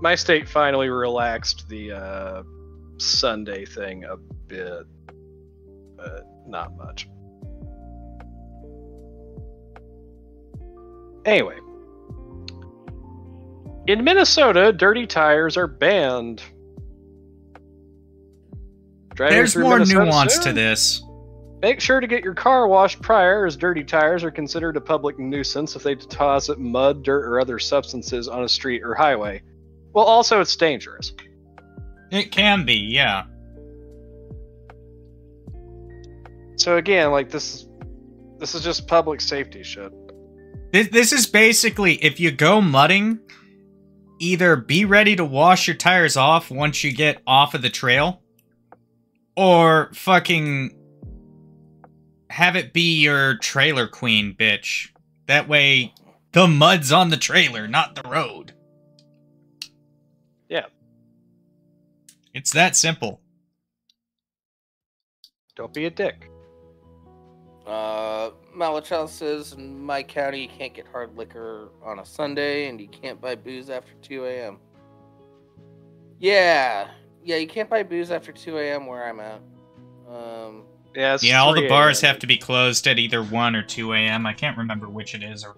my state finally relaxed the uh, Sunday thing a bit, but not much. Anyway, in Minnesota, dirty tires are banned. Driving There's more Minnesota nuance soon? to this. Make sure to get your car washed prior, as dirty tires are considered a public nuisance if they deposit mud, dirt, or other substances on a street or highway. Well, also, it's dangerous. It can be, yeah. So again, like this, this is just public safety shit. This, this is basically if you go mudding, either be ready to wash your tires off once you get off of the trail, or fucking have it be your trailer queen, bitch. That way, the mud's on the trailer, not the road. Yeah. It's that simple. Don't be a dick. Uh, Malachoth says in my county you can't get hard liquor on a Sunday and you can't buy booze after 2 a.m. Yeah, yeah, you can't buy booze after 2 a.m. where I'm at. Um, Yeah, yeah, all the bars have to be closed at either 1 or 2 a.m. I can't remember which it is. Or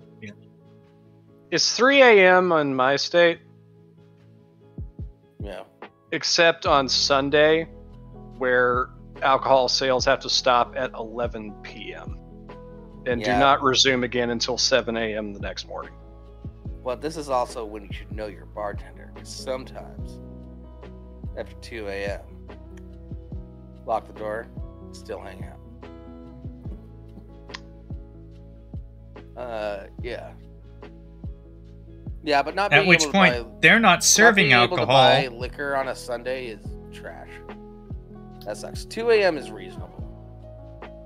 It's 3 a.m. on my state, yeah. except on Sunday, where alcohol sales have to stop at 11 p.m. and Yeah. do not resume again until 7 a.m. the next morning. Well, this is also when you should know your bartender, because sometimes after 2 a.m., lock the door, still hang out. Uh, yeah. Yeah, but not At being which able to point, buy- they're not not serving being able to alcohol. buy liquor on a Sunday is trash. That sucks. 2 a.m. is reasonable.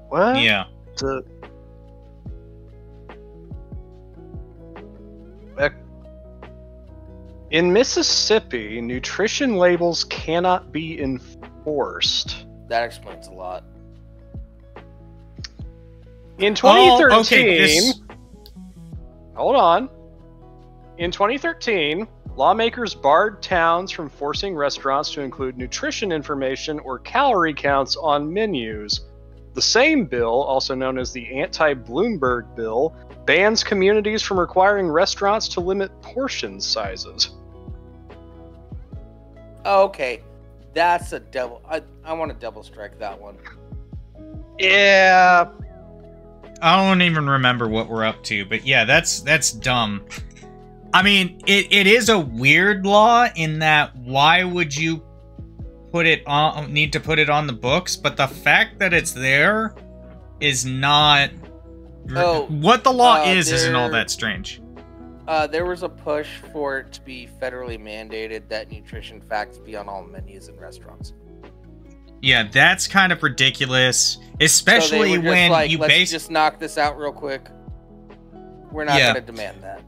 What? Yeah. The... In Mississippi, nutrition labels cannot be enforced. That explains a lot. In 2013, Oh, okay, this- hold on. In 2013, lawmakers barred towns from forcing restaurants to include nutrition information or calorie counts on menus. The same bill, also known as the Anti Bloomberg Bill, bans communities from requiring restaurants to limit portion sizes. Okay. That's a double. I, I want to double strike that one. Yeah. I don't even remember what we're up to, but yeah, that's that's dumb. I mean, it, it is a weird law in that why would you put it on need to put it on the books, but the fact that it's there is not Oh, what the law uh, is isn't all that strange. Uh, there was a push for it to be federally mandated that nutrition facts be on all menus in restaurants. Yeah, that's kind of ridiculous, especially just when like, you let's base just knock this out real quick. We're not Yeah. going to demand that.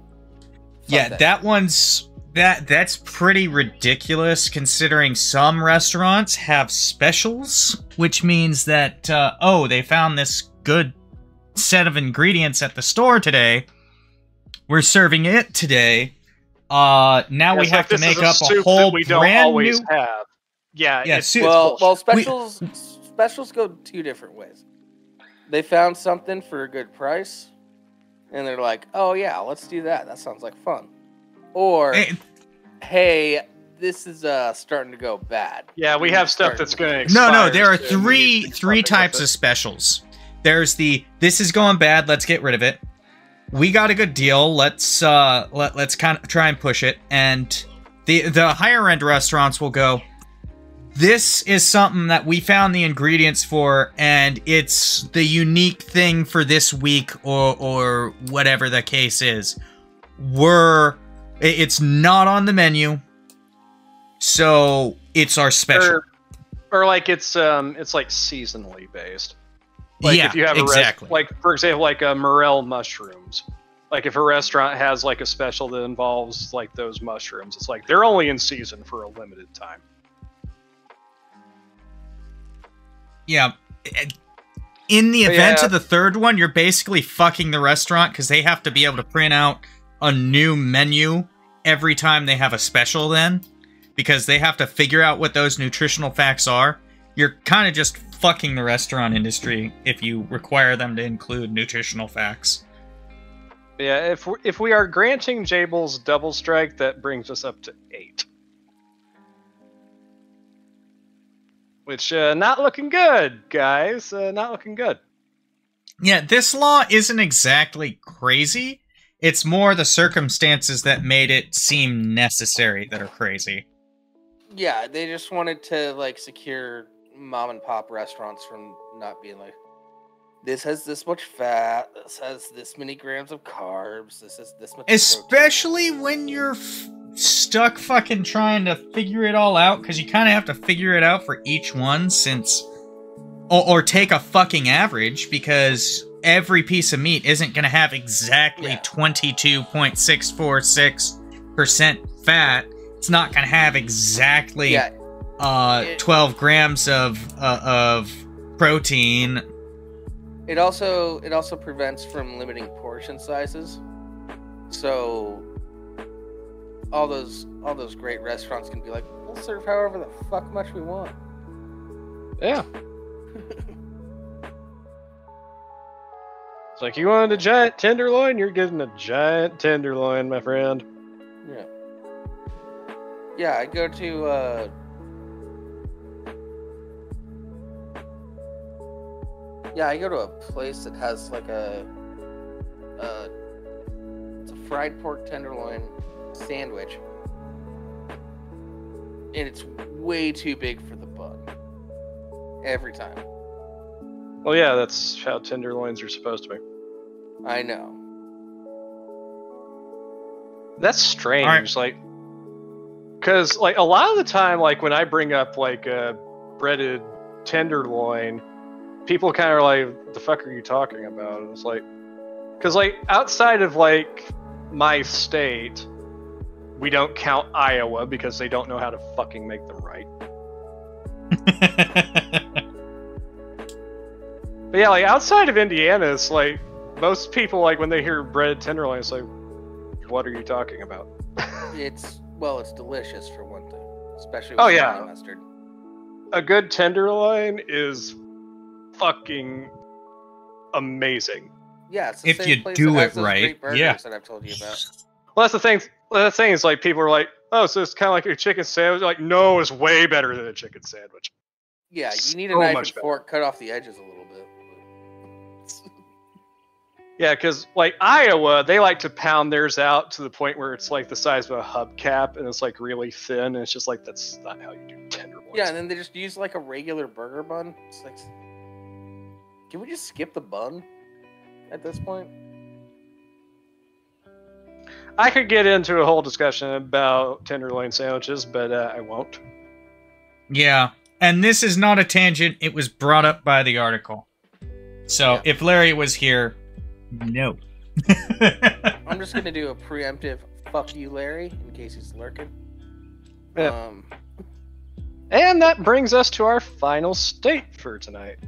Fuck yeah, that one's that that's pretty ridiculous considering some restaurants have specials, which means that uh, oh, they found this good set of ingredients at the store today. We're serving it today. Uh, now we have like to this is make up a soup whole that we don't brand always new. have. Yeah, Yeah, it's, soup- it's well, well, bullshit. specials specials go two different ways. They found something for a good price, and they're like, "Oh yeah, let's do that. That sounds like fun." Or, Eh, "Hey, this is uh starting to go bad." Yeah, we have stuff that's going to No, no, there are soon. We need three three types of specials. There's the this is going bad, let's get rid of it. We got a good deal, let's uh let, let's kind of try and push it. And the the higher end restaurants will go this is something that we found the ingredients for and it's the unique thing for this week or or whatever the case is. We're it's not on the menu. So it's our special. Or, or like it's um it's like seasonally based. Like yeah, if you have a rest- exactly. like for example like uh, morel mushrooms. Like if a restaurant has like a special that involves like those mushrooms, it's like they're only in season for a limited time. Yeah. In the But event yeah. of the third one, you're basically fucking the restaurant because they have to be able to print out a new menu every time they have a special then because they have to figure out what those nutritional facts are. You're kind of just fucking the restaurant industry if you require them to include nutritional facts. Yeah, if we, if we are granting Jables double strike, that brings us up to eight. Which uh, not looking good, guys. Uh, not looking good. Yeah, this law isn't exactly crazy. It's more the circumstances that made it seem necessary that are crazy. Yeah, they just wanted to like secure mom and pop restaurants from not being like this has this much fat, this has this many grams of carbs, this is this much protein." Especially when you're f- stuck fucking trying to figure it all out because you kind of have to figure it out for each one since or, or take a fucking average because every piece of meat isn't going to have exactly Yeah. 22.646% fat. It's not going to have exactly Yeah, uh, It- 12 grams of uh, of protein. it also it also prevents from limiting portion sizes. So all those all those great restaurants can be like, we'll serve however the fuck much we want. Yeah. It's like you wanted a giant tenderloin, you're getting a giant tenderloin, my friend. Yeah. Yeah, I go to uh Yeah, I go to a place that has like a uh it's a fried pork tenderloin sandwich. And it's way too big for the bun. Every time. Well, yeah, that's how tenderloins are supposed to be. I know. That's strange. Like, because like a lot of the time, like when I bring up like a breaded tenderloin, people kind of like, "The fuck are you talking about?" And it's like, because like outside of like my state, we don't count Iowa because they don't know how to fucking make them right. <laughs> But yeah, like outside of Indiana, it's like most people like when they hear bread tenderloin, it's like, what are you talking about? <laughs> It's well, it's delicious for one thing. Especially with Oh, yeah. mustard. a good tenderloin is fucking amazing. Yeah, it's the If same you place do it right, yeah. that I've told you about. Well, that's the thing. Well, The thing is, like, people are like, "Oh, so it's kind of like a chicken sandwich." Like, no, it's way better than a chicken sandwich. Yeah, you need a So knife and better. fork, cut off the edges a little bit. Yeah, because like Iowa, they like to pound theirs out to the point where it's like the size of a hubcap, and it's like really thin, and it's just like that's not how you do tenderloins. Yeah, and then they just use like a regular burger bun. It's like, can we just skip the bun at this point? I could get into a whole discussion about tenderloin sandwiches, but uh, I won't. Yeah, and this is not a tangent. It was brought up by the article. So Yeah. if Larry was here, no. I'm just gonna do a preemptive "fuck you, Larry" in case he's lurking. Yeah. Um, And that brings us to our final state for tonight.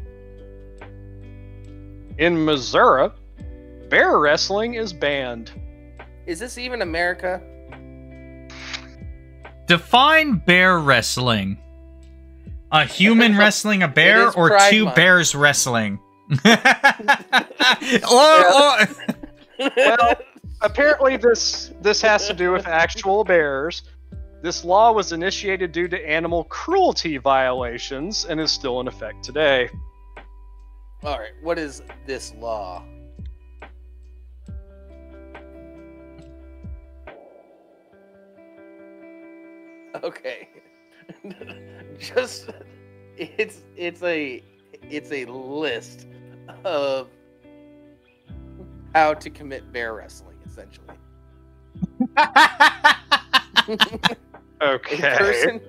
In Missouri, bear wrestling is banned. Is this even America? Define bear wrestling. A human <laughs> wrestling a bear or two Month. bears wrestling? <laughs> <laughs> Oh, or, or oh. Well, apparently this this has to do with actual bears. This law was initiated due to animal cruelty violations and is still in effect today. All right, what is this law? Okay, <laughs> just it's it's a it's a list of how to commit bear wrestling, essentially. <laughs> A Okay. person,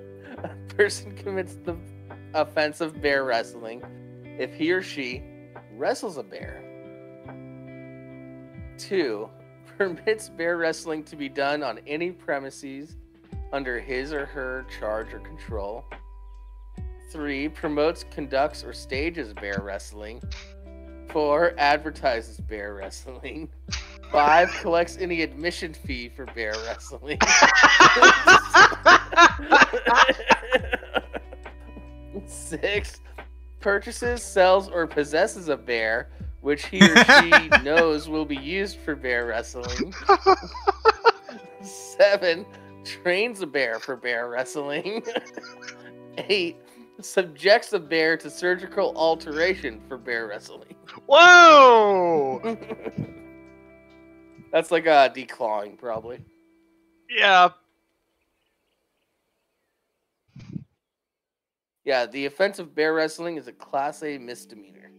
a person commits the offense of bear wrestling if he or she wrestles a bear. Two, <laughs> permits bear wrestling to be done on any premises under his or her charge or control. Three, promotes, conducts, or stages bear wrestling. Four, advertises bear wrestling. Five collects any admission fee for bear wrestling. Six purchases, sells, or possesses a bear, which he or she <laughs> knows will be used for bear wrestling. <laughs> Seven trains a bear for bear wrestling. <laughs> Eight subjects a bear to surgical alteration for bear wrestling. Whoa! <laughs> That's like a declawing, probably. Yeah. Yeah, the offense of bear wrestling is a class A misdemeanor.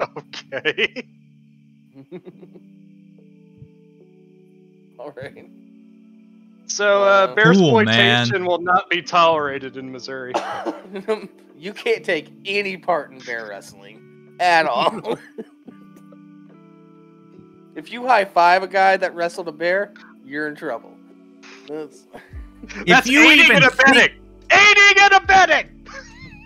<laughs> Okay. <laughs> All right. So, uh, bear Cool, exploitation man. will not be tolerated in Missouri. <laughs> <laughs> you can't take any part in bear wrestling at all. if you high five a guy that wrestled a bear, you're in trouble. That's- If That's you aiding even and abetting. Aiding and abetting.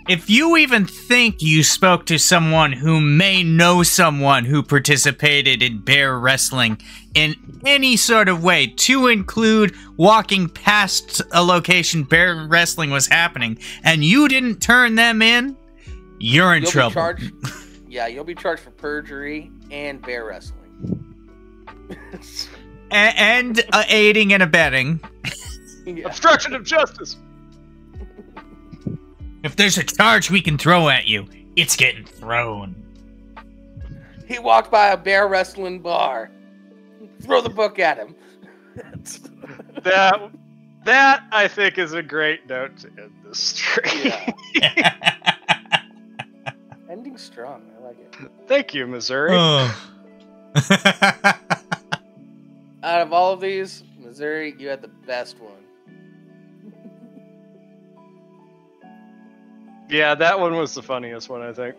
If you even think you spoke to someone who may know someone who participated in bear wrestling in any sort of way, to include walking past a location bear wrestling was happening, and you didn't turn them in, you're in you'll trouble. Charged, <laughs> yeah, you'll be charged for perjury and bear wrestling. A- and uh, aiding and abetting. <laughs> Yeah. Obstruction of justice. If there's a charge we can throw at you, it's getting thrown. He walked by a bear wrestling bar. Throw the book at him. <laughs> That that I think is a great note to end this stream. yeah. <laughs> Ending strong. I like it. Thank you, Missouri. oh. <laughs> Out of all of these, Missouri, you had the best one. Yeah, that one was the funniest one, I think.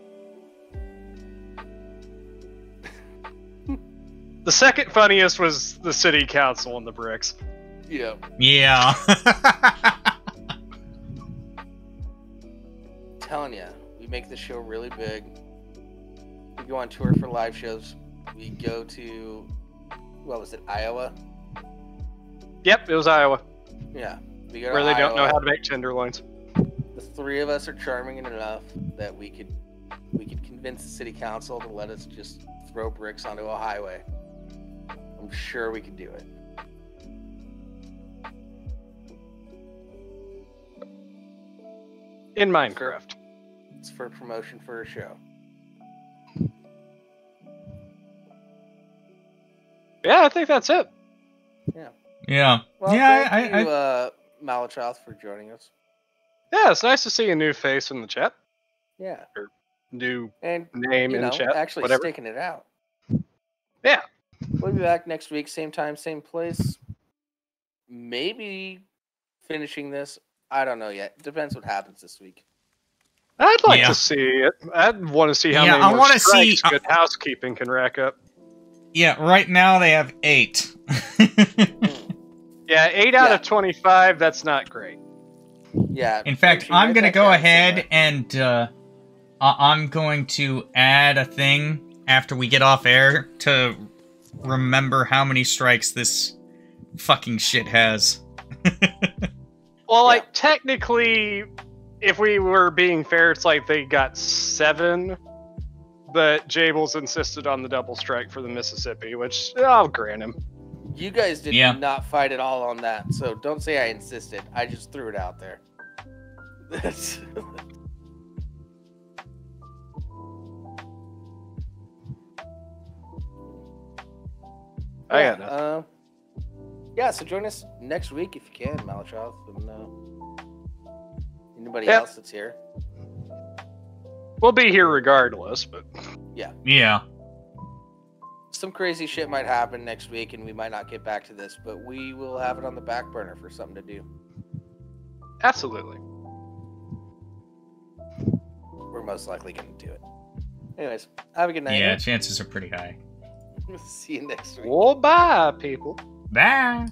The second funniest was the city council and the bricks. Yeah. yeah. <laughs> telling you, we make the show really big. We go on tour for live shows. We go to, what was it, Iowa? Yep, it was Iowa, Yeah. We go to where they don't know how to make tenderloins. The three of us are charming enough that we could we could convince the city council to let us just throw bricks onto a highway. I'm sure we can do it. In Minecraft. It's for promotion for a show. Yeah, I think that's it. yeah. Well, yeah, thank I, you, I, uh, Malachoth, for joining us. Yeah, it's nice to see a new face in the chat. Yeah, New and name you in know, chat. actually whatever. sticking it out. Yeah. We'll be back next week, same time, same place. Maybe finishing this. I don't know yet. Depends what happens this week. I'd like Yeah. to see it. I'd want to see how Yeah, many I more wanna see- strikes good housekeeping can rack up. yeah, right now they have eight. <laughs> Yeah, eight out Yeah. of twenty-five. That's not great. Yeah. In fact, make sure you I'm gonna go ahead and uh, I- I'm going to add a thing after we get off air to remember how many strikes this fucking shit has. <laughs> Well, like technically, if we were being fair, it's like they got seven, but Jables insisted on the double strike for the Mississippi, which oh, I'll grant him. You guys did Yeah. not fight at all on that, so don't say I insisted. I just threw it out there. <laughs> I yeah, got nothing. uh, yeah, so join us next week if you can, Malachoth, and uh, anybody Yeah. else that's here. We'll be here regardless, but Yeah. Yeah. Some crazy shit might happen next week, and we might not get back to this, but we will have it on the back burner for something to do. absolutely. We're most likely going to do it. Anyways, have a good night. Yeah, chances are pretty high. See you next week. Well, bye, people. Bye.